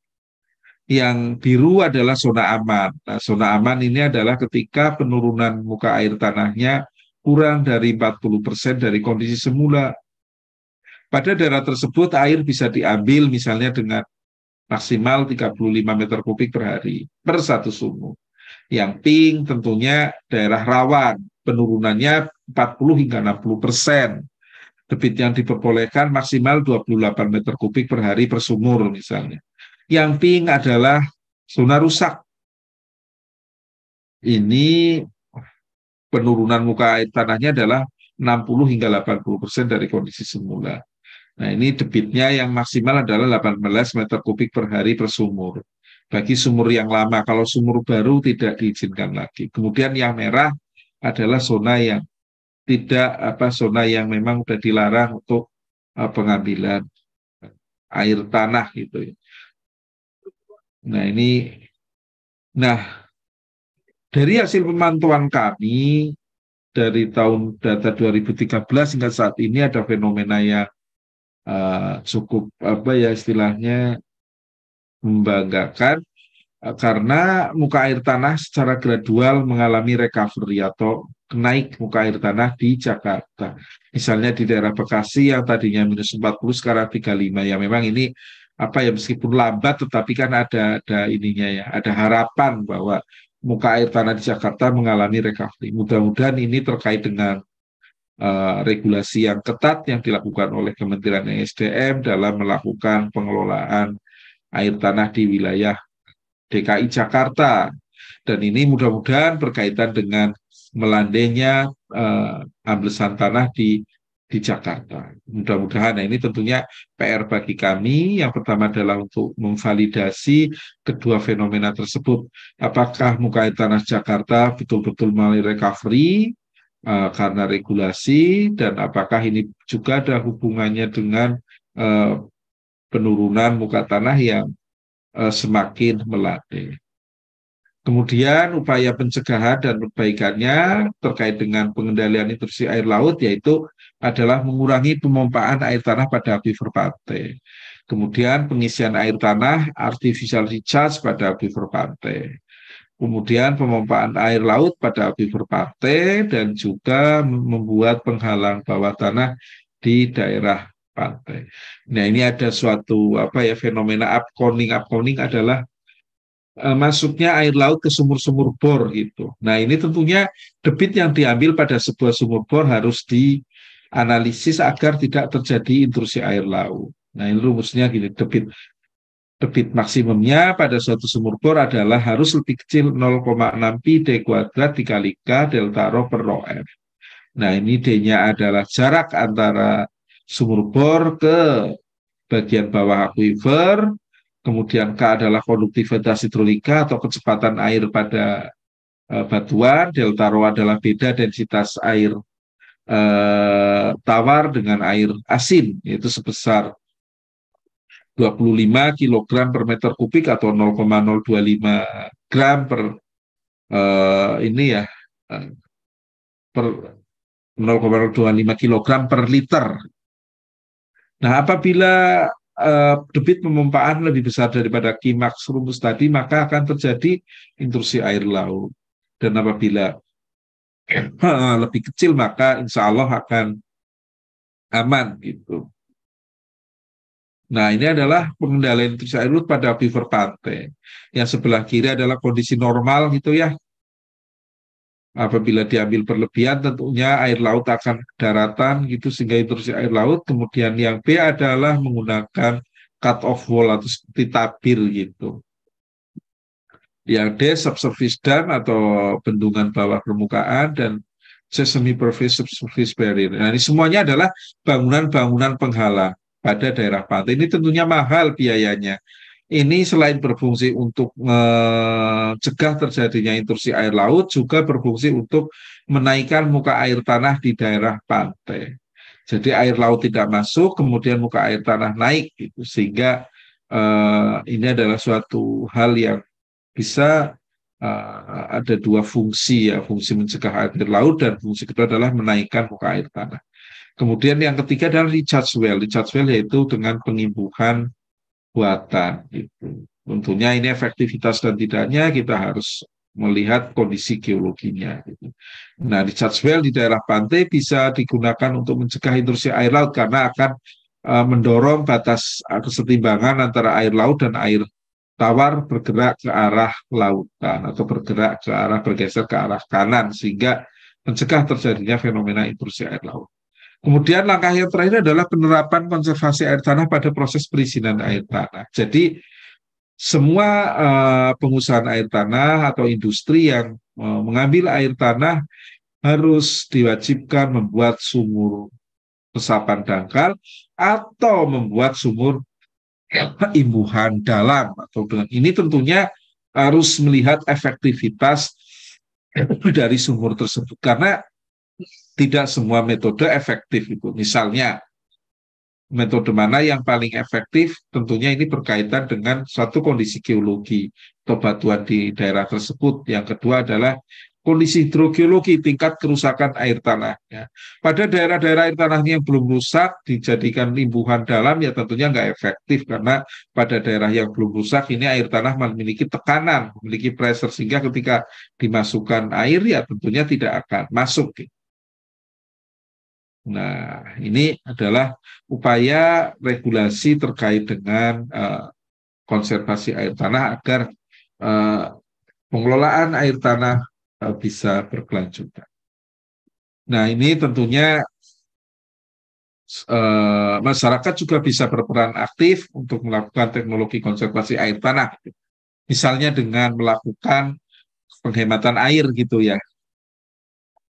[SPEAKER 2] yang biru adalah zona aman. Nah, zona aman ini adalah ketika penurunan muka air tanahnya kurang dari 40% dari kondisi semula. Pada daerah tersebut air bisa diambil misalnya dengan maksimal 35 meter kubik per hari per satu sumur. Yang pink tentunya daerah rawan, penurunannya 40 hingga 60 persen. Debit yang diperbolehkan maksimal 28 meter kubik per hari per sumur misalnya. Yang pink adalah zona rusak. Ini penurunan muka air tanahnya adalah 60 hingga 80 persen dari kondisi semula. Nah ini debitnya yang maksimal adalah 18 meter kubik per hari per sumur. Bagi sumur yang lama, kalau sumur baru tidak diizinkan lagi. Kemudian yang merah adalah zona yang tidak apa zona yang memang sudah dilarang untuk uh, pengambilan air tanah gitu ya. Nah ini, nah dari hasil pemantauan kami dari tahun data 2013 hingga saat ini ada fenomena yang uh, cukup apa ya istilahnya membanggakan uh, karena muka air tanah secara gradual mengalami recovery atau naik muka air tanah di Jakarta. Misalnya di daerah Bekasi yang tadinya minus 40 sekarang 35 ya memang ini apa ya meskipun lambat tetapi kan ada ada ininya ya ada harapan bahwa muka air tanah di Jakarta mengalami recovery. Mudah-mudahan ini terkait dengan uh, regulasi yang ketat yang dilakukan oleh Kementerian ESDM dalam melakukan pengelolaan air tanah di wilayah DKI Jakarta Dan ini mudah-mudahan berkaitan dengan melandainya uh, amblesan tanah di di Jakarta. Mudah-mudahan nah ini tentunya PR bagi kami. Yang pertama adalah untuk memvalidasi kedua fenomena tersebut. Apakah muka air tanah Jakarta betul-betul mulai recovery uh, karena regulasi dan apakah ini juga ada hubungannya dengan uh, penurunan muka tanah yang uh, semakin melandai. Kemudian upaya pencegahan dan perbaikannya terkait dengan pengendalian intrusi air laut yaitu adalah mengurangi pemompaan air tanah pada aquifer pantai. Kemudian pengisian air tanah artificial recharge pada aquifer pantai. Kemudian pemompaan air laut pada aquifer pantai dan juga membuat penghalang bawah tanah di daerah pantai. Nah, ini ada suatu apa ya fenomena upconing. Upconing adalah masuknya air laut ke sumur-sumur bor gitu. Nah ini tentunya debit yang diambil pada sebuah sumur bor harus dianalisis agar tidak terjadi intrusi air laut. Nah ini rumusnya gini, debit debit maksimumnya pada suatu sumur bor adalah harus lebih kecil 0,6 pi d kuadrat dikali k delta rho per rho f. Nah ini D-nya adalah jarak antara sumur bor ke bagian bawah aquifer kemudian K adalah konduktivitas hidrolika atau kecepatan air pada uh, batuan, delta rho adalah beda densitas air uh, tawar dengan air asin, yaitu sebesar 25 kg per meter kubik atau 0,025 gram per uh, ini ya per 0,025 kg per liter. Nah, apabila uh, debit pemompaan lebih besar daripada kimaks rumus tadi, maka akan terjadi intrusi air laut. Dan apabila lebih kecil, maka insya Allah akan aman gitu. Nah, ini adalah pengendalian intrusi air laut pada aquifer pantai. Yang sebelah kiri adalah kondisi normal gitu ya. Apabila diambil berlebihan tentunya air laut akan daratan gitu sehingga intrusi air laut. Kemudian yang B adalah menggunakan cut off wall atau seperti tabir gitu. Yang D subsurface dam atau bendungan bawah permukaan dan C semi surface subsurface barrier. Nah ini semuanya adalah bangunan-bangunan penghalang pada daerah pantai. Ini tentunya mahal biayanya ini selain berfungsi untuk mencegah terjadinya intrusi air laut, juga berfungsi untuk menaikkan muka air tanah di daerah pantai. Jadi air laut tidak masuk, kemudian muka air tanah naik, gitu. sehingga uh, ini adalah suatu hal yang bisa uh, ada dua fungsi ya, fungsi mencegah air laut dan fungsi kedua adalah menaikkan muka air tanah. Kemudian yang ketiga adalah recharge well. Recharge well yaitu dengan pengimbuhan buatan gitu. Tentunya ini efektivitas dan tidaknya kita harus melihat kondisi geologinya. Gitu. Nah, di well di daerah pantai bisa digunakan untuk mencegah intrusi air laut karena akan uh, mendorong batas kesetimbangan antara air laut dan air tawar bergerak ke arah lautan atau bergerak ke arah bergeser ke arah kanan sehingga mencegah terjadinya fenomena intrusi air laut. Kemudian langkah yang terakhir adalah penerapan konservasi air tanah pada proses perizinan air tanah. Jadi semua uh, pengusahaan air tanah atau industri yang uh, mengambil air tanah harus diwajibkan membuat sumur resapan dangkal atau membuat sumur imbuhan dalam atau dengan ini tentunya harus melihat efektivitas dari sumur tersebut karena tidak semua metode efektif itu. Misalnya metode mana yang paling efektif tentunya ini berkaitan dengan suatu kondisi geologi atau batuan di daerah tersebut. Yang kedua adalah kondisi hidrogeologi, tingkat kerusakan air tanah. Ya. Pada daerah-daerah air tanahnya yang belum rusak, dijadikan limbuhan dalam, ya tentunya nggak efektif, karena pada daerah yang belum rusak, ini air tanah memiliki tekanan, memiliki pressure, sehingga ketika dimasukkan air, ya tentunya tidak akan masuk. Gitu. Nah, ini adalah upaya regulasi terkait dengan uh, konservasi air tanah agar uh, pengelolaan air tanah uh, bisa berkelanjutan. Nah, ini tentunya uh, masyarakat juga bisa berperan aktif untuk melakukan teknologi konservasi air tanah. Misalnya dengan melakukan penghematan air gitu ya.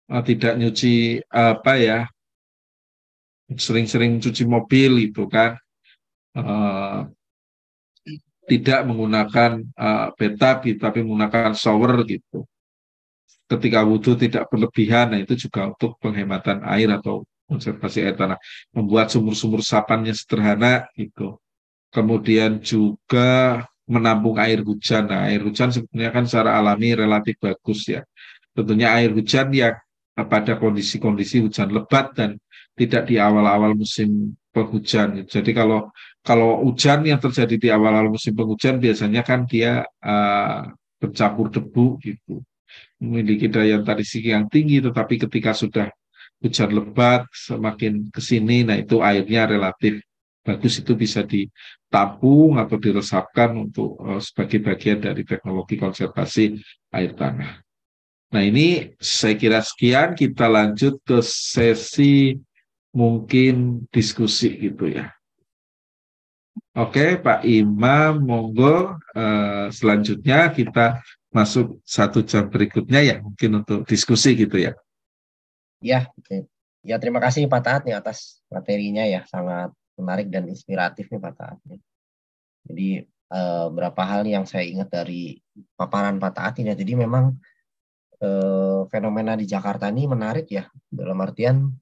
[SPEAKER 2] Tidak nyuci apa ya, sering-sering cuci mobil itu kan. Uh, tidak menggunakan uh, bathtub tapi menggunakan shower gitu. Ketika wudhu tidak berlebihan, nah itu juga untuk penghematan air atau konservasi air tanah. Membuat sumur-sumur sapannya sederhana gitu. Kemudian juga menampung air hujan. Nah, air hujan sebenarnya kan secara alami relatif bagus ya. Tentunya air hujan yang pada kondisi-kondisi hujan lebat dan tidak di awal-awal musim penghujan. Jadi kalau kalau hujan yang terjadi di awal-awal musim penghujan biasanya kan dia uh, bercampur debu gitu, memiliki daya tarik yang tinggi, tetapi ketika sudah hujan lebat semakin ke sini, nah itu airnya relatif bagus itu bisa ditampung atau diresapkan untuk uh, sebagai bagian dari teknologi konservasi air tanah. Nah ini saya kira sekian kita lanjut ke sesi mungkin diskusi gitu ya. Oke, Pak Imam, monggo uh, selanjutnya kita masuk satu jam berikutnya ya, mungkin untuk diskusi gitu ya.
[SPEAKER 1] Ya, oke. Ya, terima kasih Pak Taat nih atas materinya ya, sangat menarik dan inspiratif nih Pak Taat. Jadi uh, berapa hal yang saya ingat dari paparan Pak Taat ini. Jadi memang uh, fenomena di Jakarta ini menarik ya, dalam artian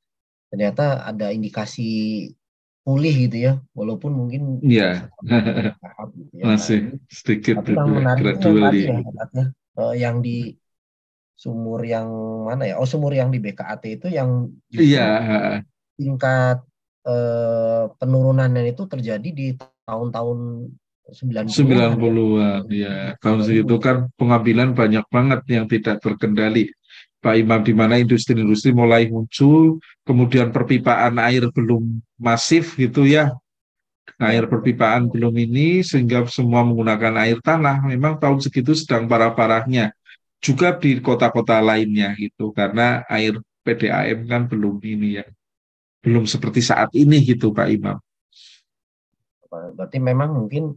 [SPEAKER 1] ternyata ada indikasi pulih gitu ya walaupun mungkin
[SPEAKER 2] ya. gitu ya. masih nah, sedikit
[SPEAKER 1] tapi yang menarik itu tadi ya. katanya uh, yang di sumur yang mana ya? Oh sumur yang di BKAT itu yang
[SPEAKER 2] iya
[SPEAKER 1] tingkat uh, penurunannya itu terjadi di tahun-tahun 90-an
[SPEAKER 2] 90-an ya. Tahun segitu kan pengambilan banyak banget yang tidak terkendali Pak Imam di mana industri-industri mulai muncul, kemudian perpipaan air belum masif gitu ya. Air perpipaan belum ini sehingga semua menggunakan air tanah. Memang tahun segitu sedang parah-parahnya. Juga di kota-kota lainnya gitu karena air PDAM kan belum ini ya. Belum seperti saat ini gitu Pak Imam.
[SPEAKER 1] Berarti memang mungkin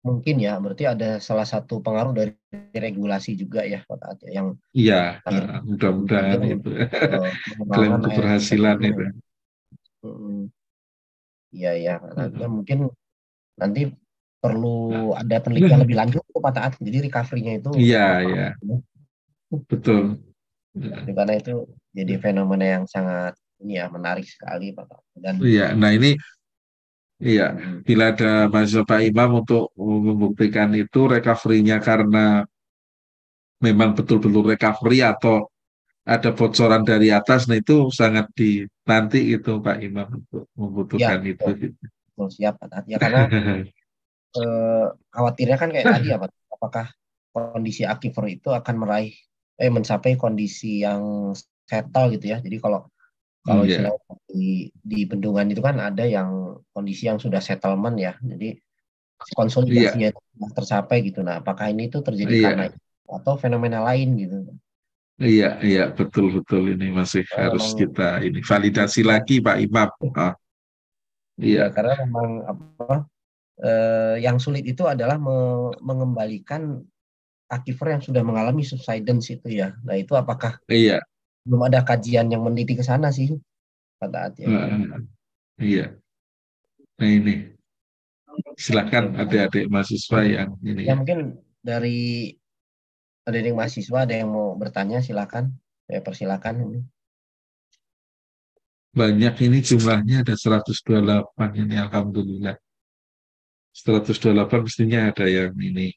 [SPEAKER 1] mungkin ya berarti ada salah satu pengaruh dari regulasi juga ya Pak Taat ya, yang
[SPEAKER 2] iya uh, mudah-mudahan itu klaim keberhasilan itu
[SPEAKER 1] iya iya. Pak ya, mungkin nanti perlu nah. ada penelitian lebih lanjut Pak Taat jadi recovery-nya itu
[SPEAKER 2] iya iya. Betul.
[SPEAKER 1] Karena itu jadi fenomena yang sangat ini ya menarik sekali Pak Taat
[SPEAKER 2] dan iya nah ini Iya, hmm. bila ada mahasiswa Pak Imam untuk membuktikan itu recovery-nya karena memang betul-betul recovery atau ada bocoran dari atas, nah itu sangat dinanti itu Pak Imam untuk membutuhkan ya, itu.
[SPEAKER 1] Betul, siap, ya karena eh, khawatirnya kan kayak tadi apa? Apakah kondisi aquifer itu akan meraih eh mencapai kondisi yang settle gitu ya. Jadi kalau kalau yeah. istilah di, di bendungan itu kan ada yang kondisi yang sudah settlement ya, jadi konsolidasinya yeah. tercapai gitu. Nah, apakah ini itu terjadi yeah. karena atau fenomena lain gitu?
[SPEAKER 2] Iya, iya betul betul ini masih oh, harus kita ini validasi lagi Pak Imam. Ah.
[SPEAKER 1] Iya, ya, karena memang apa eh, yang sulit itu adalah me mengembalikan aquifer yang sudah mengalami subsidence itu ya. Nah itu apakah
[SPEAKER 2] iya
[SPEAKER 1] belum ada kajian yang meneliti ke sana sih pada ya.
[SPEAKER 2] Uh, iya. Nah ini silakan adik-adik mahasiswa yang ini.
[SPEAKER 1] Ya mungkin dari adik-adik mahasiswa ada yang mau bertanya silakan. Saya persilakan ini.
[SPEAKER 2] Banyak ini jumlahnya ada 128 ini alhamdulillah. 128 mestinya ada yang ini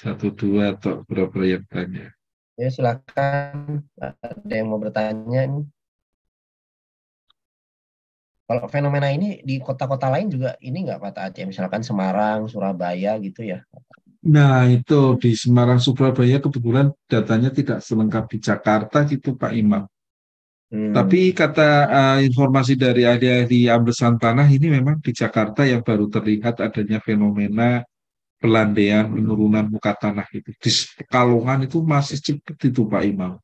[SPEAKER 2] satu dua atau berapa yang tanya.
[SPEAKER 1] Ya silakan ada yang mau bertanya nih. Kalau fenomena ini di kota-kota lain juga ini nggak Pak Aceh, misalkan Semarang, Surabaya gitu ya?
[SPEAKER 2] Nah itu di Semarang, Surabaya kebetulan datanya tidak selengkap di Jakarta gitu Pak Imam. Hmm. Tapi kata uh, informasi dari ahli-ahli amblesan tanah ini memang di Jakarta yang baru terlihat adanya fenomena pelandaian penurunan muka tanah itu. Di Pekalongan itu masih cepat itu Pak Imam.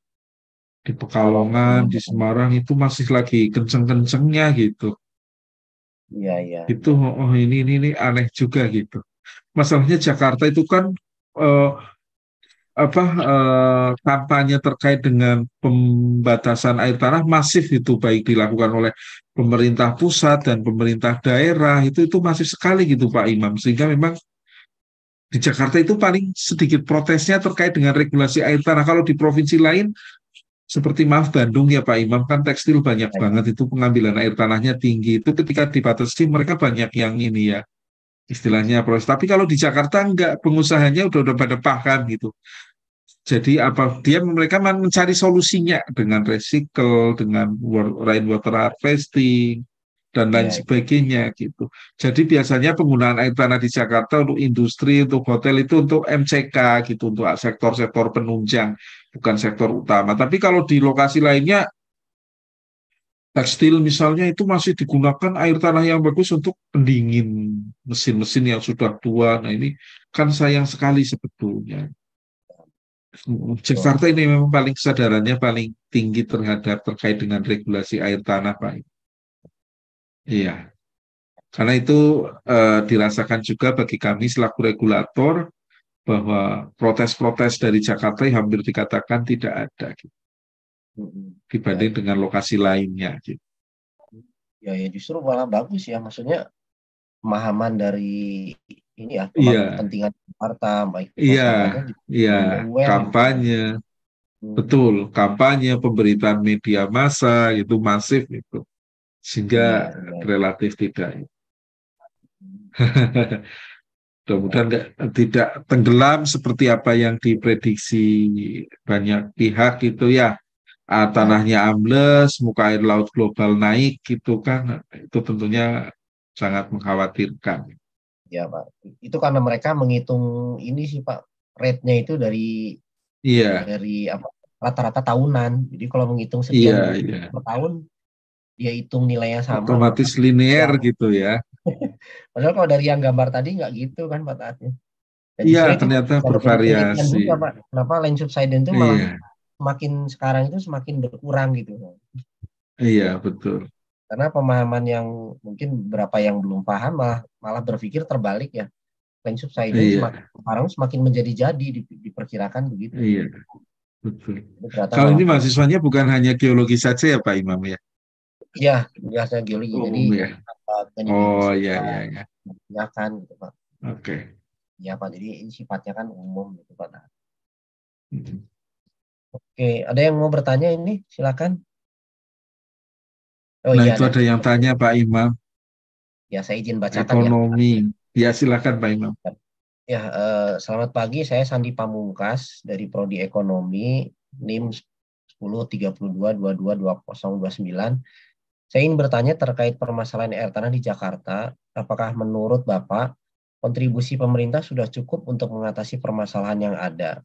[SPEAKER 2] Di Pekalongan di Semarang itu masih lagi kenceng-kencengnya gitu.
[SPEAKER 1] Iya iya.
[SPEAKER 2] Itu oh ini ini ini aneh juga gitu. Masalahnya Jakarta itu kan eh, apa eh, kampanye terkait dengan pembatasan air tanah masif itu baik dilakukan oleh pemerintah pusat dan pemerintah daerah itu itu masif sekali gitu Pak Imam. Sehingga memang di Jakarta itu paling sedikit protesnya terkait dengan regulasi air tanah kalau di provinsi lain seperti maaf Bandung ya Pak Imam kan tekstil banyak ya. banget itu pengambilan air tanahnya tinggi itu ketika dibatasi mereka banyak yang ini ya istilahnya proses. Tapi kalau di Jakarta enggak, pengusahanya udah udah pada paham gitu. Jadi apa dia mereka mencari solusinya dengan recycle, dengan rainwater harvesting dan lain ya, sebagainya gitu. Jadi biasanya penggunaan air tanah di Jakarta untuk industri, untuk hotel itu untuk MCK gitu, untuk sektor-sektor penunjang, bukan sektor utama. Tapi kalau di lokasi lainnya tekstil misalnya itu masih digunakan air tanah yang bagus untuk pendingin mesin-mesin yang sudah tua. Nah ini kan sayang sekali sebetulnya. Jakarta ini memang paling kesadarannya paling tinggi terhadap terkait dengan regulasi air tanah, Pak. Iya. Karena itu eh, dirasakan juga bagi kami selaku regulator bahwa protes-protes dari Jakarta hampir dikatakan tidak ada. Gitu dibanding ya. dengan lokasi lainnya gitu.
[SPEAKER 1] Ya ya justru malah bagus ya maksudnya pemahaman dari ini ya
[SPEAKER 2] iya.
[SPEAKER 1] kepentingan Jakarta baik
[SPEAKER 2] iya iya kampanye hmm. betul kampanye pemberitaan media massa itu masif itu sehingga ya, relatif tidak mudah-mudahan tidak tenggelam seperti apa yang diprediksi banyak pihak itu ya uh, tanahnya ambles, muka air laut global naik gitu kan, itu tentunya sangat mengkhawatirkan.
[SPEAKER 1] Ya Pak, itu karena mereka menghitung ini sih Pak, rate-nya itu dari
[SPEAKER 2] iya.
[SPEAKER 1] dari apa rata-rata tahunan. Jadi kalau menghitung sekian
[SPEAKER 2] iya, iya.
[SPEAKER 1] per tahun, dia hitung nilainya sama.
[SPEAKER 2] Otomatis linear ya. gitu ya.
[SPEAKER 1] Padahal kalau dari yang gambar tadi nggak gitu kan Pak Taatnya.
[SPEAKER 2] Iya ternyata bervariasi.
[SPEAKER 1] Juga, Pak. Kenapa line subsidence itu malah iya semakin sekarang itu semakin berkurang gitu.
[SPEAKER 2] Iya betul.
[SPEAKER 1] Karena pemahaman yang mungkin berapa yang belum paham malah malah berpikir terbalik ya. Plan subsidence iya. semakin, sekarang semakin menjadi-jadi diperkirakan begitu.
[SPEAKER 2] Iya betul. Kalau ini mahasiswanya bukan hanya geologi saja ya Pak Imam ya?
[SPEAKER 1] Iya, biasa geologi. Oh, Jadi
[SPEAKER 2] ya. Oh iya iya iya.
[SPEAKER 1] Ya kan gitu Pak.
[SPEAKER 2] Oke. Okay.
[SPEAKER 1] Ya Pak, jadi ini sifatnya kan umum gitu Pak. Hmm. Oke, ada yang mau bertanya ini? Silakan.
[SPEAKER 2] Oh, nah, iya, itu ada yang tanya Pak Imam.
[SPEAKER 1] Ya, saya izin bacakan
[SPEAKER 2] Ekonomi. Ya, ya silakan Pak Imam.
[SPEAKER 1] Ya, eh, selamat pagi. Saya Sandi Pamungkas dari Prodi Ekonomi NIM 1032222029. Saya ingin bertanya terkait permasalahan air tanah di Jakarta. Apakah menurut Bapak kontribusi pemerintah sudah cukup untuk mengatasi permasalahan yang ada?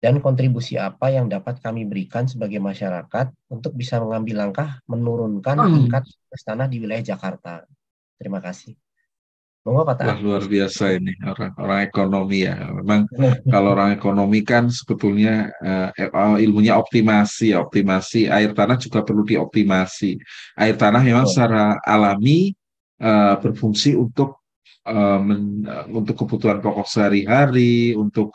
[SPEAKER 1] dan kontribusi apa yang dapat kami berikan sebagai masyarakat untuk bisa mengambil langkah menurunkan hmm. tingkat tanah di wilayah Jakarta. Terima kasih.
[SPEAKER 2] Monggo Wah, luar biasa ini orang orang ekonomi ya. Memang kalau orang ekonomi kan sebetulnya uh, ilmunya optimasi, optimasi air tanah juga perlu dioptimasi. Air tanah memang oh. secara alami uh, berfungsi untuk uh, men, uh, untuk kebutuhan pokok sehari-hari, untuk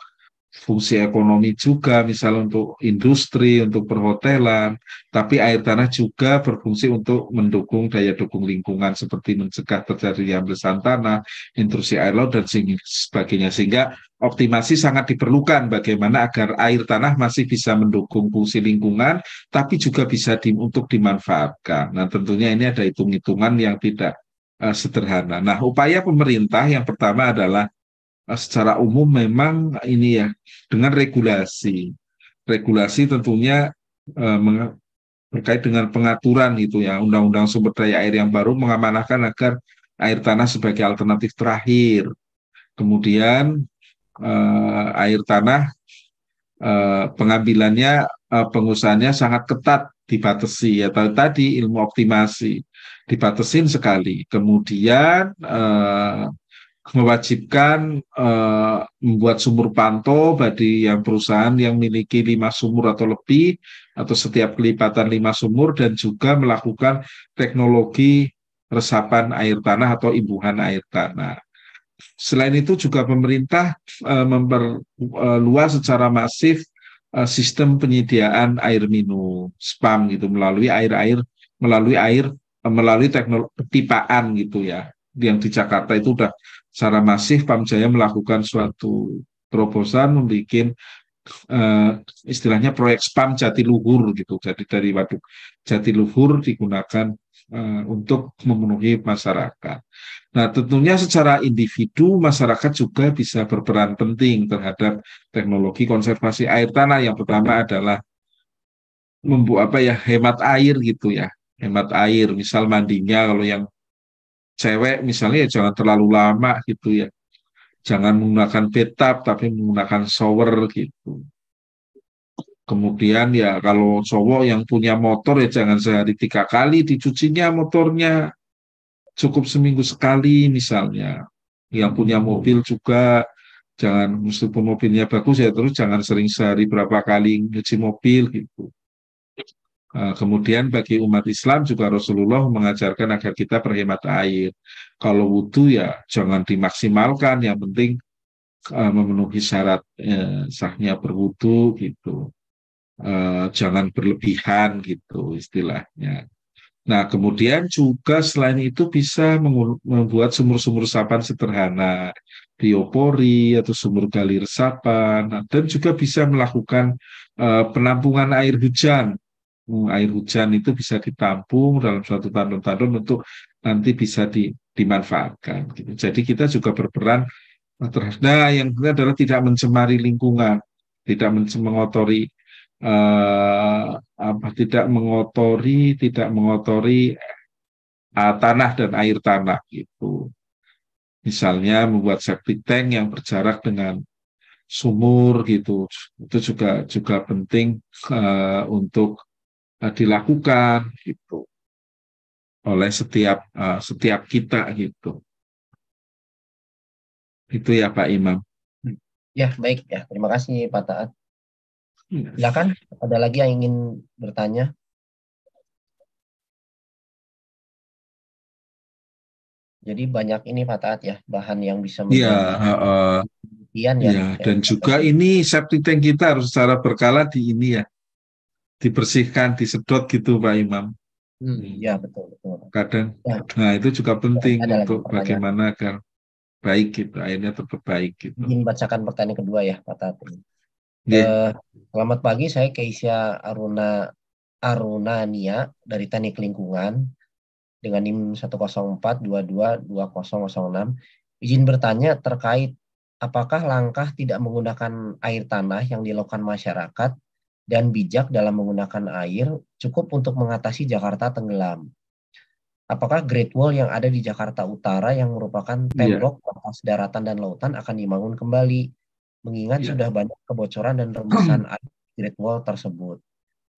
[SPEAKER 2] fungsi ekonomi juga, misalnya untuk industri, untuk perhotelan, tapi air tanah juga berfungsi untuk mendukung daya dukung lingkungan seperti mencegah terjadinya hembusan tanah, intrusi air laut dan sebagainya. Sehingga optimasi sangat diperlukan bagaimana agar air tanah masih bisa mendukung fungsi lingkungan, tapi juga bisa di, untuk dimanfaatkan. Nah, tentunya ini ada hitung-hitungan yang tidak uh, sederhana. Nah, upaya pemerintah yang pertama adalah secara umum memang ini ya dengan regulasi. Regulasi tentunya eh, terkait dengan pengaturan itu ya Undang-Undang Sumber Daya Air yang baru mengamanahkan agar air tanah sebagai alternatif terakhir. Kemudian eh, air tanah eh, pengambilannya eh, pengusahanya sangat ketat dibatasi ya tadi ilmu optimasi dibatasin sekali. Kemudian eh, mewajibkan uh, membuat sumur pantau bagi yang perusahaan yang memiliki lima sumur atau lebih atau setiap kelipatan lima sumur dan juga melakukan teknologi resapan air tanah atau imbuhan air tanah. selain itu juga pemerintah uh, memperluas secara masif uh, sistem penyediaan air minum spam gitu melalui air-air melalui air uh, melalui teknologi petipaan gitu ya yang di Jakarta itu udah secara masif Pamjaya melakukan suatu terobosan membuat uh, istilahnya proyek spam Jatiluhur gitu jadi dari waduk Jatiluhur digunakan uh, untuk memenuhi masyarakat. Nah, tentunya secara individu masyarakat juga bisa berperan penting terhadap teknologi konservasi air tanah. Yang pertama adalah membuat apa ya hemat air gitu ya, hemat air. Misal mandinya kalau yang cewek misalnya ya jangan terlalu lama gitu ya, jangan menggunakan bathtub tapi menggunakan shower gitu. Kemudian ya kalau cowok yang punya motor ya jangan sehari tiga kali dicucinya motornya cukup seminggu sekali misalnya. Yang punya mobil juga jangan meskipun mobilnya bagus ya terus jangan sering sehari berapa kali nyuci mobil gitu. Nah, kemudian bagi umat Islam juga Rasulullah mengajarkan agar kita berhemat air. Kalau wudhu ya jangan dimaksimalkan, yang penting uh, memenuhi syarat uh, sahnya berwudhu gitu jangan berlebihan gitu istilahnya. Nah, kemudian juga selain itu bisa membuat sumur-sumur resapan sederhana, biopori atau sumur gali resapan, dan juga bisa melakukan uh, penampungan air hujan. Air hujan itu bisa ditampung dalam suatu tandon-tandon untuk nanti bisa di, dimanfaatkan. Gitu. Jadi kita juga berperan terhadap nah, yang adalah tidak mencemari lingkungan, tidak mengotori uh, apa tidak mengotori tidak mengotori uh, tanah dan air tanah itu misalnya membuat septic tank yang berjarak dengan sumur gitu itu juga juga penting uh, untuk dilakukan gitu. Oleh setiap uh, setiap kita gitu. Itu ya Pak Imam.
[SPEAKER 1] Ya baik ya. Terima kasih Pak Taat. Silakan, ada lagi yang ingin bertanya? Jadi banyak ini Pak Taat ya, bahan yang bisa
[SPEAKER 2] Iya, uh, ya. ya. dan juga ini septic tank kita harus secara berkala di ini ya, dibersihkan, disedot gitu Pak Imam.
[SPEAKER 1] Hmm, ya betul betul.
[SPEAKER 2] Kadang, ya. nah itu juga penting ya, untuk bagaimana agar baik gitu, akhirnya tetap baik gitu.
[SPEAKER 1] Ingin bacakan pertanyaan kedua ya Pak Taat. Yeah. Uh, selamat pagi, saya Keisha Aruna Arunania dari Teknik Lingkungan dengan NIM 104222006. Izin bertanya terkait apakah langkah tidak menggunakan air tanah yang dilakukan masyarakat dan bijak dalam menggunakan air cukup untuk mengatasi Jakarta tenggelam. Apakah Great Wall yang ada di Jakarta Utara yang merupakan iya. tembok yeah. daratan dan lautan akan dibangun kembali? mengingat ya. sudah banyak kebocoran dan rembesan air Great Wall tersebut.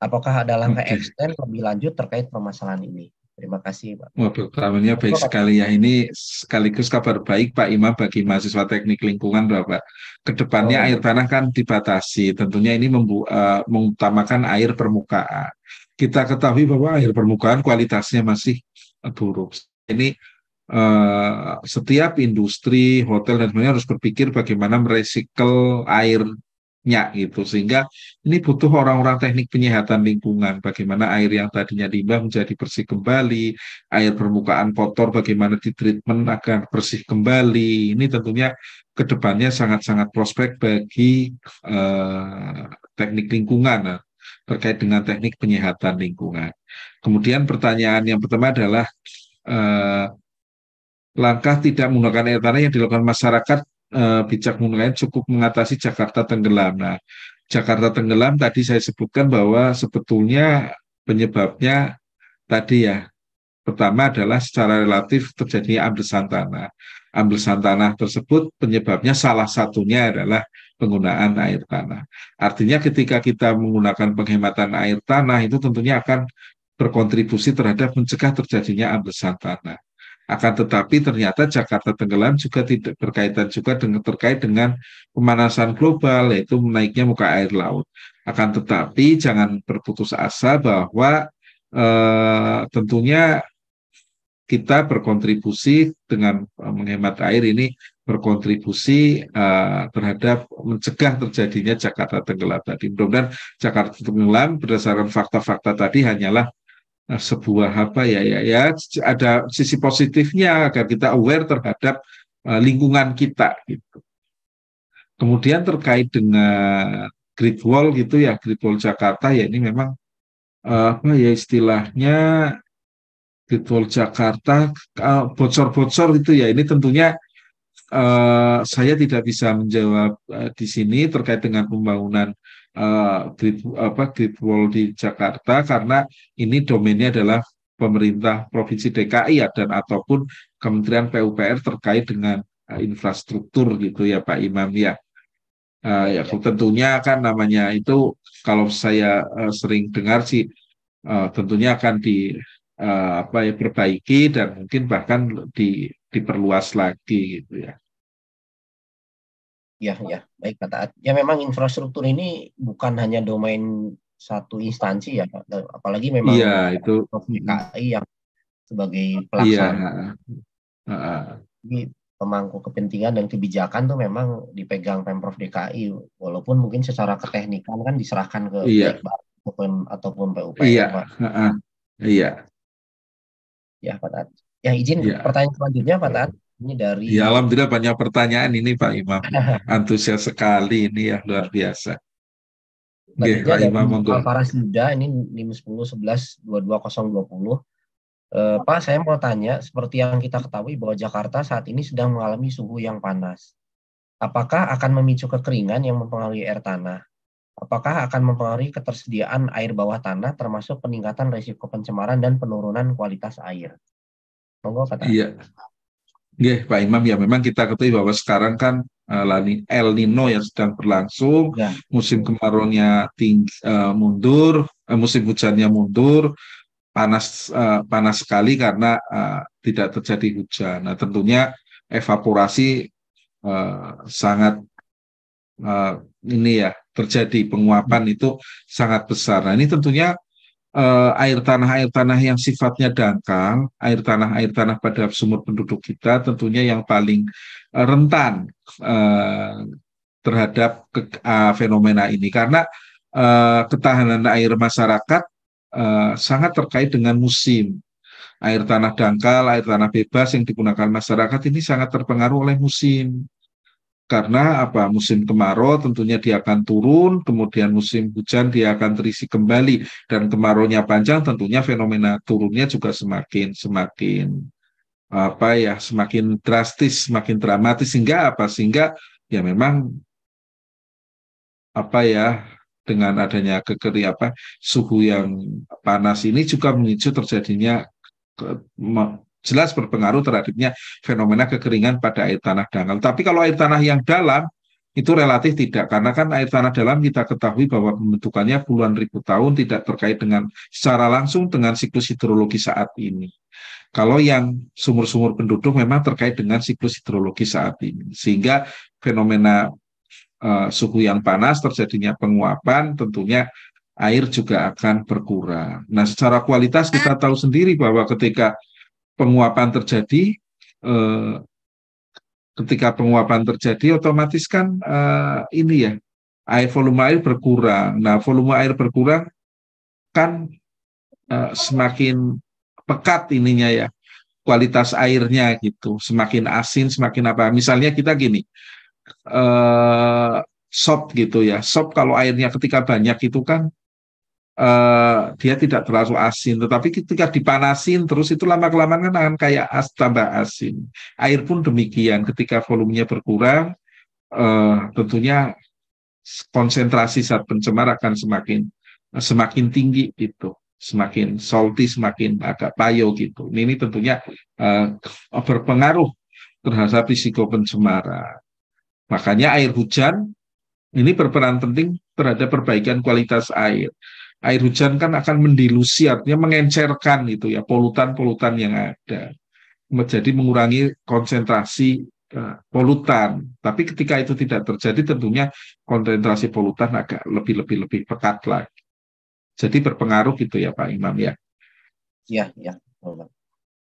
[SPEAKER 1] Apakah ada langkah okay. extend lebih lanjut terkait permasalahan ini? Terima kasih, Pak.
[SPEAKER 2] Wah, pertamanya baik sekali ya. Ini sekaligus kabar baik Pak Imam bagi mahasiswa teknik lingkungan Bapak. Ke depannya oh. air tanah kan dibatasi. Tentunya ini membu uh, mengutamakan air permukaan. Kita ketahui bahwa air permukaan kualitasnya masih buruk. Ini uh, setiap industri hotel dan sebagainya harus berpikir bagaimana merecycle airnya gitu. Sehingga ini butuh orang-orang teknik penyehatan lingkungan. Bagaimana air yang tadinya limbah menjadi bersih kembali air permukaan kotor bagaimana ditreatment agar bersih kembali. Ini tentunya ke depannya sangat-sangat prospek bagi uh, teknik lingkungan uh, terkait dengan teknik penyehatan lingkungan. Kemudian pertanyaan yang pertama adalah uh, langkah tidak menggunakan air tanah yang dilakukan masyarakat eh, bijak menggunakan cukup mengatasi Jakarta tenggelam. Nah, Jakarta tenggelam tadi saya sebutkan bahwa sebetulnya penyebabnya tadi ya pertama adalah secara relatif terjadinya amblesan tanah. Amblesan tanah tersebut penyebabnya salah satunya adalah penggunaan air tanah. Artinya ketika kita menggunakan penghematan air tanah itu tentunya akan berkontribusi terhadap mencegah terjadinya amblesan tanah. Akan tetapi ternyata Jakarta tenggelam juga tidak berkaitan juga dengan terkait dengan pemanasan global yaitu menaiknya muka air laut. Akan tetapi jangan berputus asa bahwa eh, tentunya kita berkontribusi dengan menghemat air ini berkontribusi uh, terhadap mencegah terjadinya Jakarta tenggelam tadi. Mudah-mudahan Jakarta tenggelam berdasarkan fakta-fakta tadi hanyalah sebuah apa ya ya ya ada sisi positifnya agar kita aware terhadap uh, lingkungan kita gitu. Kemudian terkait dengan Great Wall gitu ya, Great Wall Jakarta ya ini memang uh, apa ya istilahnya Great Wall Jakarta bocor-bocor uh, itu ya ini tentunya uh, saya tidak bisa menjawab uh, di sini terkait dengan pembangunan uh, grid, apa, grid wall di Jakarta karena ini domainnya adalah pemerintah provinsi DKI ya dan ataupun Kementerian PUPR terkait dengan uh, infrastruktur gitu ya Pak Imam ya. Uh, ya tentunya kan namanya itu kalau saya uh, sering dengar sih uh, tentunya akan di uh, apa ya perbaiki dan mungkin bahkan di diperluas lagi gitu ya.
[SPEAKER 1] Ya, ya, baik kata Ya memang infrastruktur ini bukan hanya domain satu instansi ya, apalagi memang
[SPEAKER 2] ya, itu
[SPEAKER 1] DKI yang sebagai pelaksana. Ya. Jadi pemangku kepentingan dan kebijakan tuh memang dipegang pemprov DKI, walaupun mungkin secara keteknikan kan diserahkan ke
[SPEAKER 2] iya.
[SPEAKER 1] ataupun ataupun PUPR.
[SPEAKER 2] Iya, uh, iya.
[SPEAKER 1] Ya, Pak Taat. Yang izin ya. pertanyaan selanjutnya Pak Taat. Ini dari
[SPEAKER 2] Ya, alhamdulillah banyak pertanyaan ini Pak Imam. Antusias sekali ini ya luar biasa.
[SPEAKER 1] Oke, Pak Imam monggo. Alvaras Yuda ini NIM 10 11 22020. Uh, Pak, saya mau tanya, seperti yang kita ketahui bahwa Jakarta saat ini sedang mengalami suhu yang panas. Apakah akan memicu kekeringan yang mempengaruhi air tanah? Apakah akan mempengaruhi ketersediaan air bawah tanah termasuk peningkatan risiko pencemaran dan penurunan kualitas air?
[SPEAKER 2] Monggo kata. Iya. Oke, Pak Imam ya memang kita ketahui bahwa sekarang kan uh, El Nino yang sedang berlangsung, ya. musim kemarau-nya tinggi, uh, mundur, uh, musim hujannya mundur, panas uh, panas sekali karena uh, tidak terjadi hujan. Nah, tentunya evaporasi uh, sangat uh, ini ya terjadi penguapan itu sangat besar. Nah, ini tentunya uh, air tanah air tanah yang sifatnya dangkal, air tanah air tanah pada sumur penduduk kita tentunya yang paling uh, rentan uh, terhadap ke, uh, fenomena ini karena uh, ketahanan air masyarakat uh, sangat terkait dengan musim. Air tanah dangkal, air tanah bebas yang digunakan masyarakat ini sangat terpengaruh oleh musim karena apa? Musim kemarau tentunya dia akan turun, kemudian musim hujan dia akan terisi kembali dan kemarau-nya panjang tentunya fenomena turunnya juga semakin semakin apa ya semakin drastis, semakin dramatis. Sehingga apa? Sehingga ya memang apa ya dengan adanya kekeri apa suhu yang panas ini juga memicu terjadinya jelas berpengaruh terhadapnya fenomena kekeringan pada air tanah dangkal. Tapi kalau air tanah yang dalam itu relatif tidak karena kan air tanah dalam kita ketahui bahwa pembentukannya puluhan ribu tahun tidak terkait dengan secara langsung dengan siklus hidrologi saat ini. Kalau yang sumur-sumur penduduk memang terkait dengan siklus hidrologi saat ini, sehingga fenomena uh, suhu yang panas terjadinya penguapan tentunya air juga akan berkurang. Nah, secara kualitas kita tahu sendiri bahwa ketika penguapan terjadi eh, ketika penguapan terjadi otomatis kan eh, ini ya air volume air berkurang. Nah, volume air berkurang kan eh, semakin pekat ininya ya kualitas airnya gitu, semakin asin, semakin apa. Misalnya kita gini, eh, sop gitu ya, sop kalau airnya ketika banyak itu kan uh, dia tidak terlalu asin. Tetapi ketika dipanasin terus itu lama kelamaan kan akan kayak as tambah asin. Air pun demikian. Ketika volumenya berkurang, uh, tentunya konsentrasi zat pencemar akan semakin semakin tinggi itu semakin salty, semakin agak payo gitu. Ini, ini tentunya uh, berpengaruh terhadap risiko pencemaran. Makanya air hujan ini berperan penting terhadap perbaikan kualitas air air hujan kan akan mendilusi artinya mengencerkan itu ya polutan-polutan yang ada menjadi mengurangi konsentrasi uh, polutan tapi ketika itu tidak terjadi tentunya konsentrasi polutan agak lebih lebih lebih pekat lagi jadi berpengaruh gitu ya Pak Imam ya
[SPEAKER 1] ya ya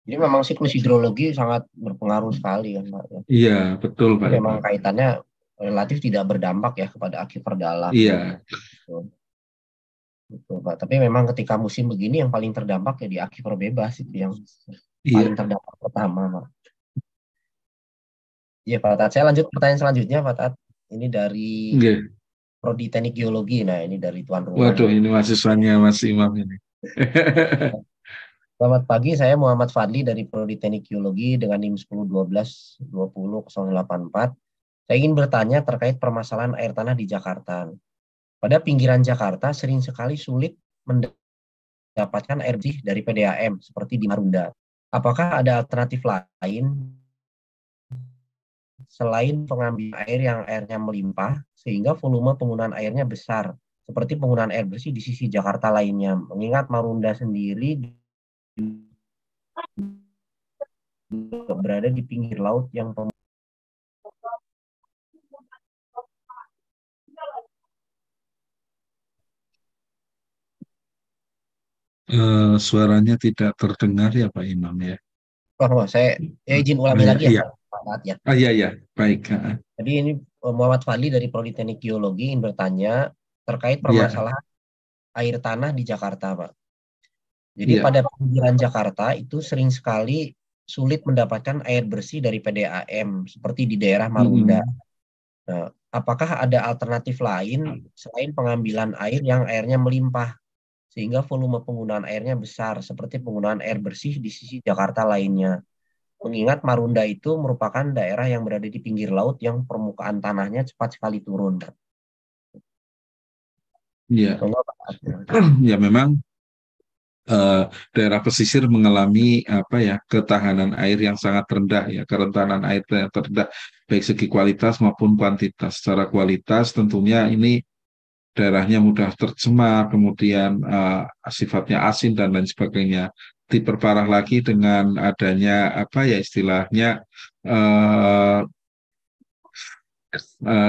[SPEAKER 1] Jadi memang siklus hidrologi sangat berpengaruh sekali kan Pak. ya.
[SPEAKER 2] Iya, betul Pak.
[SPEAKER 1] Memang kaitannya relatif tidak berdampak ya kepada aquifer dalam.
[SPEAKER 2] Iya.
[SPEAKER 1] Betul. Betul, Pak. Tapi memang ketika musim begini yang paling terdampak ya di aquifer bebas itu yang
[SPEAKER 2] Iya.
[SPEAKER 1] paling terdampak pertama, Pak. Iya, Pak Tat. Saya lanjut pertanyaan selanjutnya, Pak Tat. Ini dari
[SPEAKER 2] Oke.
[SPEAKER 1] Prodi Teknik Geologi. Nah, ini dari tuan rumah.
[SPEAKER 2] Waduh, ini mahasiswanya Mas Imam ini.
[SPEAKER 1] Selamat pagi, saya Muhammad Fadli dari Prodi Teknik Geologi dengan NIM 1012 20084. Saya ingin bertanya terkait permasalahan air tanah di Jakarta. Pada pinggiran Jakarta sering sekali sulit mendapatkan air bersih dari PDAM seperti di Marunda. Apakah ada alternatif lain selain pengambil air yang airnya melimpah sehingga volume penggunaan airnya besar seperti penggunaan air bersih di sisi Jakarta lainnya. Mengingat Marunda sendiri berada di pinggir laut yang
[SPEAKER 2] Eh, suaranya tidak terdengar ya Pak Imam ya.
[SPEAKER 1] Oh, saya ya izin ulangi
[SPEAKER 2] Iya,
[SPEAKER 1] lagi ya
[SPEAKER 2] iya.
[SPEAKER 1] Pak ya.
[SPEAKER 2] Ah iya ya, baik. Ah,
[SPEAKER 1] Jadi ini eh, Muhammad Fadli dari Prodi Teknik Geologi ingin bertanya terkait
[SPEAKER 2] Iya.
[SPEAKER 1] permasalahan air tanah di Jakarta, Pak. Jadi
[SPEAKER 2] Iya.
[SPEAKER 1] pada pinggiran Jakarta itu sering sekali sulit mendapatkan air bersih dari PDAM seperti di daerah Marunda. Nah, apakah ada alternatif lain selain pengambilan air yang airnya melimpah sehingga volume penggunaan airnya besar seperti penggunaan air bersih di sisi Jakarta lainnya? Mengingat Marunda itu merupakan daerah yang berada di pinggir laut yang permukaan tanahnya cepat sekali turun.
[SPEAKER 2] Iya. Ya memang eh, daerah pesisir mengalami apa ya ketahanan air yang sangat rendah ya kerentanan air yang terendah baik segi kualitas maupun kuantitas. Secara kualitas tentunya ini daerahnya mudah tercemar, kemudian eh, sifatnya asin dan lain sebagainya. Diperparah lagi dengan adanya apa ya istilahnya eh,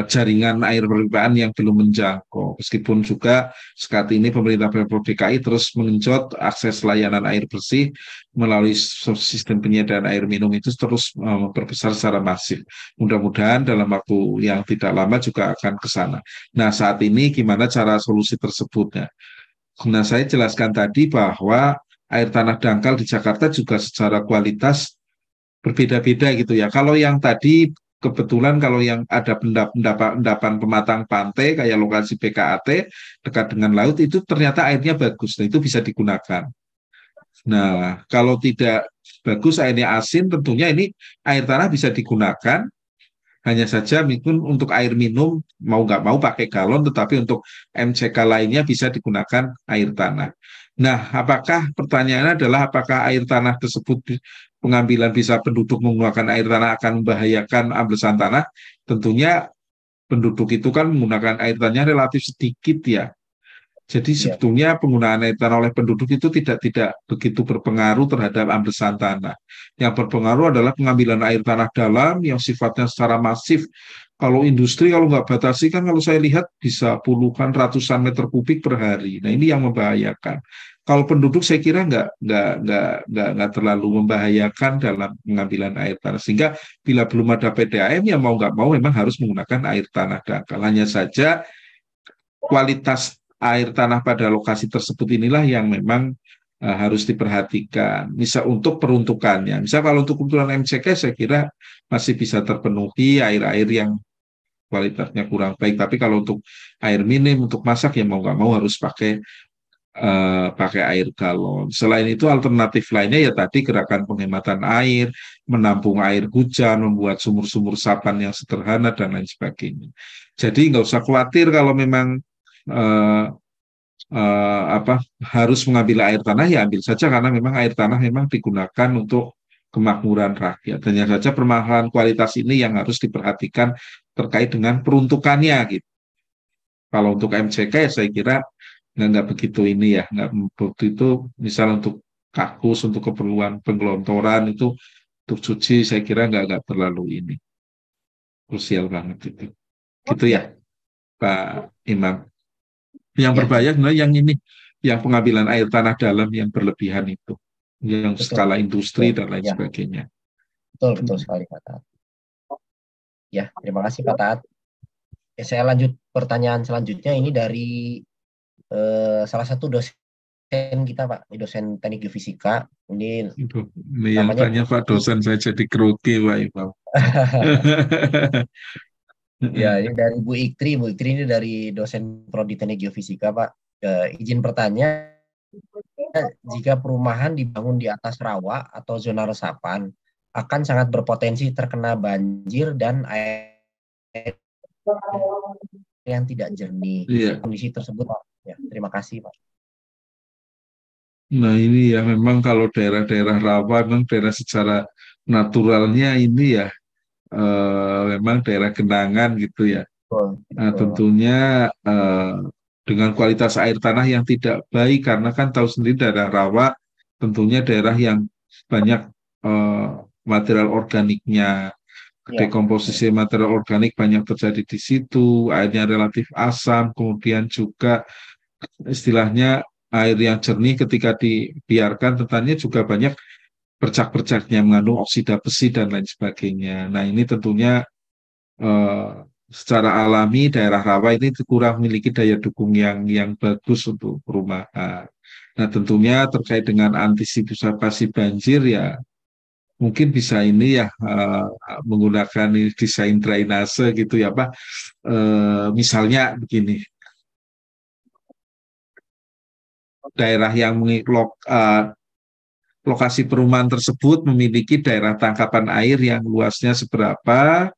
[SPEAKER 2] jaringan air perpipaan yang belum menjangkau. Meskipun juga saat ini pemerintah Pemprov DKI terus mengenjot akses layanan air bersih melalui sistem penyediaan air minum itu terus eh, memperbesar secara masif. Mudah-mudahan dalam waktu yang tidak lama juga akan ke sana. Nah, saat ini gimana cara solusi tersebutnya? Nah, saya jelaskan tadi bahwa air tanah dangkal di Jakarta juga secara kualitas berbeda-beda gitu ya. Kalau yang tadi kebetulan kalau yang ada endapan pematang pantai kayak lokasi PKAT dekat dengan laut itu ternyata airnya bagus, nah itu bisa digunakan. Nah, kalau tidak bagus airnya asin, tentunya ini air tanah bisa digunakan. Hanya saja mungkin untuk air minum mau nggak mau pakai galon, tetapi untuk MCK lainnya bisa digunakan air tanah. Nah, apakah pertanyaannya adalah apakah air tanah tersebut pengambilan bisa penduduk menggunakan air tanah akan membahayakan amblesan tanah? Tentunya penduduk itu kan menggunakan air tanahnya relatif sedikit ya. Jadi
[SPEAKER 1] Iya.
[SPEAKER 2] sebetulnya penggunaan air tanah oleh penduduk itu tidak tidak begitu berpengaruh terhadap amblesan tanah. Yang berpengaruh adalah pengambilan air tanah dalam yang sifatnya secara masif. Kalau industri kalau nggak batasi kan kalau saya lihat bisa puluhan ratusan meter kubik per hari. Nah ini yang membahayakan. Kalau penduduk saya kira nggak nggak nggak nggak nggak terlalu membahayakan dalam pengambilan air tanah. Sehingga bila belum ada PDAM ya mau nggak mau memang harus menggunakan air tanah dangkal. Hanya saja kualitas air tanah pada lokasi tersebut inilah yang memang uh, harus diperhatikan. Misal untuk peruntukannya, misal kalau untuk kebutuhan MCK saya kira masih bisa terpenuhi air-air yang kualitasnya kurang baik. Tapi kalau untuk air minim untuk masak ya mau nggak mau harus pakai uh, pakai air galon. Selain itu alternatif lainnya ya tadi gerakan penghematan air, menampung air hujan, membuat sumur-sumur sapan yang sederhana dan lain sebagainya. Jadi nggak usah khawatir kalau memang uh, uh, apa harus mengambil air tanah ya ambil saja karena memang air tanah memang digunakan untuk kemakmuran rakyat. Hanya saja permasalahan kualitas ini yang harus diperhatikan terkait dengan peruntukannya gitu. Kalau untuk MCK ya saya kira nggak nggak begitu ini ya nggak begitu misal untuk kakus untuk keperluan penggelontoran itu untuk cuci saya kira nggak nggak terlalu ini krusial banget itu gitu ya Pak Imam yang
[SPEAKER 1] Ya.
[SPEAKER 2] berbahaya sebenarnya yang ini yang pengambilan air tanah dalam yang berlebihan itu yang betul. skala industri betul. dan lain ya. sebagainya.
[SPEAKER 1] Betul, betul sekali Pak Taat. Ya, terima kasih Pak Taat. Ya, saya lanjut pertanyaan selanjutnya ini dari eh, salah satu dosen kita Pak, dosen teknik geofisika. Ini
[SPEAKER 2] yang namanya tanya Pak dosen saya jadi grogi Pak Imam.
[SPEAKER 1] ya, ini dari Bu Iktri. Bu Iktri ini dari dosen prodi teknik geofisika Pak. Eh, izin bertanya, jika perumahan dibangun di atas rawa atau zona resapan, akan sangat berpotensi terkena banjir dan air yang tidak jernih. Iya. Kondisi tersebut. Ya, terima kasih, Pak.
[SPEAKER 2] Nah ini ya memang kalau daerah-daerah rawa memang daerah secara naturalnya ini ya eh, memang daerah genangan gitu ya. Betul, Nah tentunya eh, dengan kualitas air tanah yang tidak baik karena kan tahu sendiri daerah rawa tentunya daerah yang banyak eh, material organiknya ya. Dekomposisi material organik banyak terjadi di situ airnya relatif asam kemudian juga istilahnya air yang jernih ketika dibiarkan tentunya juga banyak bercak-bercaknya mengandung oksida besi dan lain sebagainya. Nah ini tentunya eh, secara alami daerah rawa ini kurang memiliki daya dukung yang yang bagus untuk perumahan. Nah tentunya terkait dengan antisipasi banjir ya mungkin bisa ini ya uh, menggunakan desain drainase gitu ya pak. Uh, misalnya begini. Daerah yang mengiklok uh, lokasi perumahan tersebut memiliki daerah tangkapan air yang luasnya seberapa,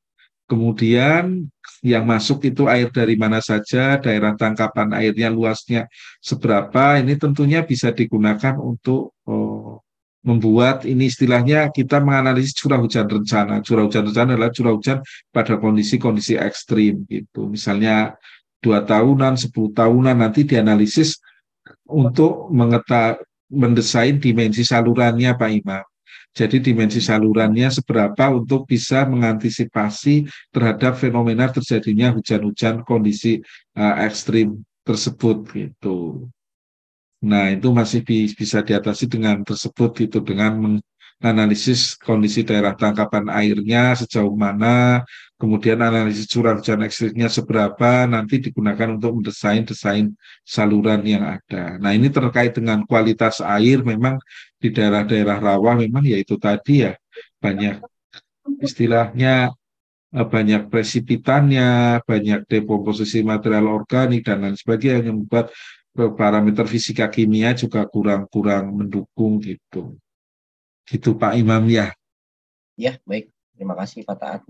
[SPEAKER 2] kemudian yang masuk itu air dari mana saja, daerah tangkapan airnya luasnya seberapa, ini tentunya bisa digunakan untuk oh, membuat ini istilahnya kita menganalisis curah hujan rencana. Curah hujan rencana adalah curah hujan pada kondisi-kondisi ekstrim gitu. Misalnya dua tahunan, sepuluh tahunan nanti dianalisis untuk mendesain dimensi salurannya Pak Imam. Jadi dimensi salurannya seberapa untuk bisa mengantisipasi terhadap fenomena terjadinya hujan-hujan kondisi uh, ekstrim tersebut gitu. Nah, itu masih bisa diatasi dengan tersebut itu dengan menganalisis kondisi daerah tangkapan airnya sejauh mana, kemudian analisis curah hujan ekstrimnya seberapa nanti digunakan untuk mendesain desain saluran yang ada. Nah ini terkait dengan kualitas air memang di daerah-daerah rawa memang yaitu tadi ya banyak istilahnya eh, banyak presipitannya, banyak dekomposisi material organik dan lain sebagainya yang membuat parameter fisika kimia juga kurang-kurang mendukung gitu. Gitu Pak Imam ya.
[SPEAKER 1] Ya, baik. Terima kasih Pak Taat.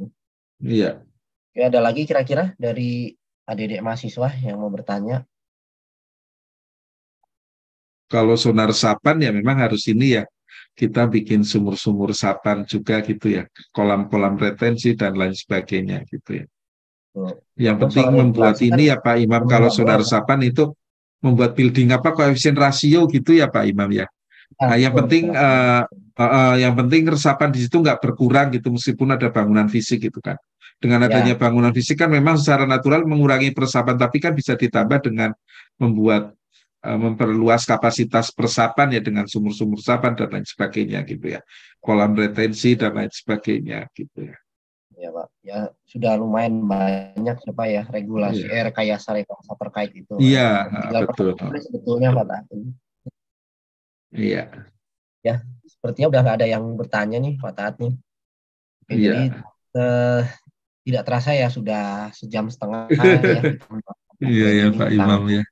[SPEAKER 2] Iya.
[SPEAKER 1] Ya, ada lagi kira-kira dari adik-adik mahasiswa yang mau bertanya?
[SPEAKER 2] Kalau sonar resapan ya memang harus ini ya kita bikin sumur-sumur resapan juga gitu ya, kolam-kolam retensi dan lain sebagainya gitu ya. Yang penting membuat ini kan ya Pak Imam kalau sonar resapan itu membuat building apa koefisien rasio gitu ya Pak Imam ya. Nah, yang penting uh, uh, uh, yang penting resapan di situ nggak berkurang gitu meskipun ada bangunan fisik gitu kan. Dengan ya. adanya ya. bangunan fisik kan memang secara natural mengurangi peresapan, tapi kan bisa ditambah dengan membuat uh, memperluas kapasitas peresapan ya dengan sumur-sumur resapan dan lain sebagainya gitu ya, kolam retensi dan lain sebagainya gitu ya.
[SPEAKER 1] Ya Pak, ya sudah lumayan banyak ya regulasi ya. eh, rekayasa rekayasa terkait itu.
[SPEAKER 2] Iya betul.
[SPEAKER 1] Sebetulnya Pak
[SPEAKER 2] Iya.
[SPEAKER 1] Ya, sepertinya udah nggak ada yang bertanya nih Pak Taat nih. Oke, iya. Jadi eh, tidak terasa ya sudah sejam setengah ya.
[SPEAKER 2] Iya ya Pak Imam ya.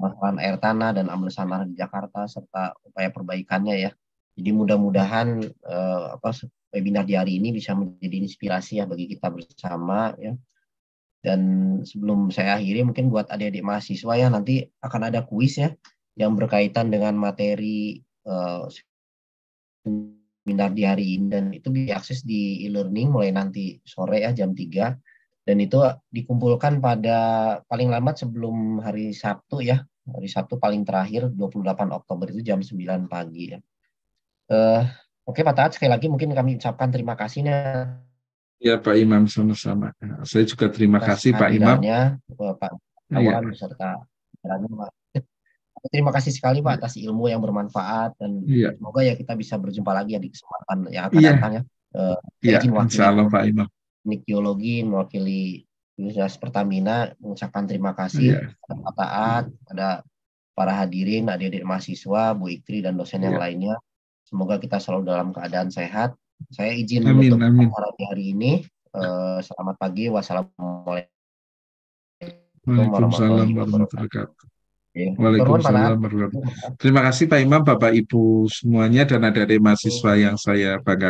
[SPEAKER 1] Masalah air tanah dan amblesan tanah di Jakarta serta upaya perbaikannya ya. Jadi mudah-mudahan eh, apa webinar di hari ini bisa menjadi inspirasi ya bagi kita bersama ya. Dan sebelum saya akhiri mungkin buat adik-adik mahasiswa ya nanti akan ada kuis ya yang berkaitan dengan materi eh, seminar di hari ini dan itu diakses di e-learning mulai nanti sore ya jam 3 dan itu dikumpulkan pada paling lambat sebelum hari Sabtu ya hari Sabtu paling terakhir 28 Oktober itu jam 9 pagi ya. Uh, Oke Pak Taat sekali lagi mungkin kami ucapkan terima kasihnya.
[SPEAKER 2] Ya Pak Imam sama-sama. Saya juga terima kasih Pak Imam.
[SPEAKER 1] Pak Awalan ya. beserta Terima kasih sekali Pak atas ilmu yang bermanfaat dan
[SPEAKER 2] Iya.
[SPEAKER 1] semoga ya kita bisa berjumpa lagi ya di kesempatan yang akan
[SPEAKER 2] Iya.
[SPEAKER 1] datang ya.
[SPEAKER 2] Iya,
[SPEAKER 1] izin
[SPEAKER 2] insya Allah Pak Imam.
[SPEAKER 1] teknik geologi mewakili Universitas Pertamina mengucapkan terima kasih
[SPEAKER 2] Iya.
[SPEAKER 1] kepada Pak Taat, pada para hadirin, adik-adik mahasiswa, Bu Ikri dan dosen yang
[SPEAKER 2] Iya.
[SPEAKER 1] lainnya. Semoga kita selalu dalam keadaan sehat. Saya izin
[SPEAKER 2] Amin,
[SPEAKER 1] menutup
[SPEAKER 2] amin.
[SPEAKER 1] acara di hari ini. Eh, selamat pagi. Wassalamualaikum warahmatullahi
[SPEAKER 2] wabarakatuh.
[SPEAKER 1] Ya.
[SPEAKER 2] Waalaikumsalam warahmatullahi. Terima kasih Pak Imam, Bapak Ibu semuanya dan adik-adik mahasiswa yang saya banggakan.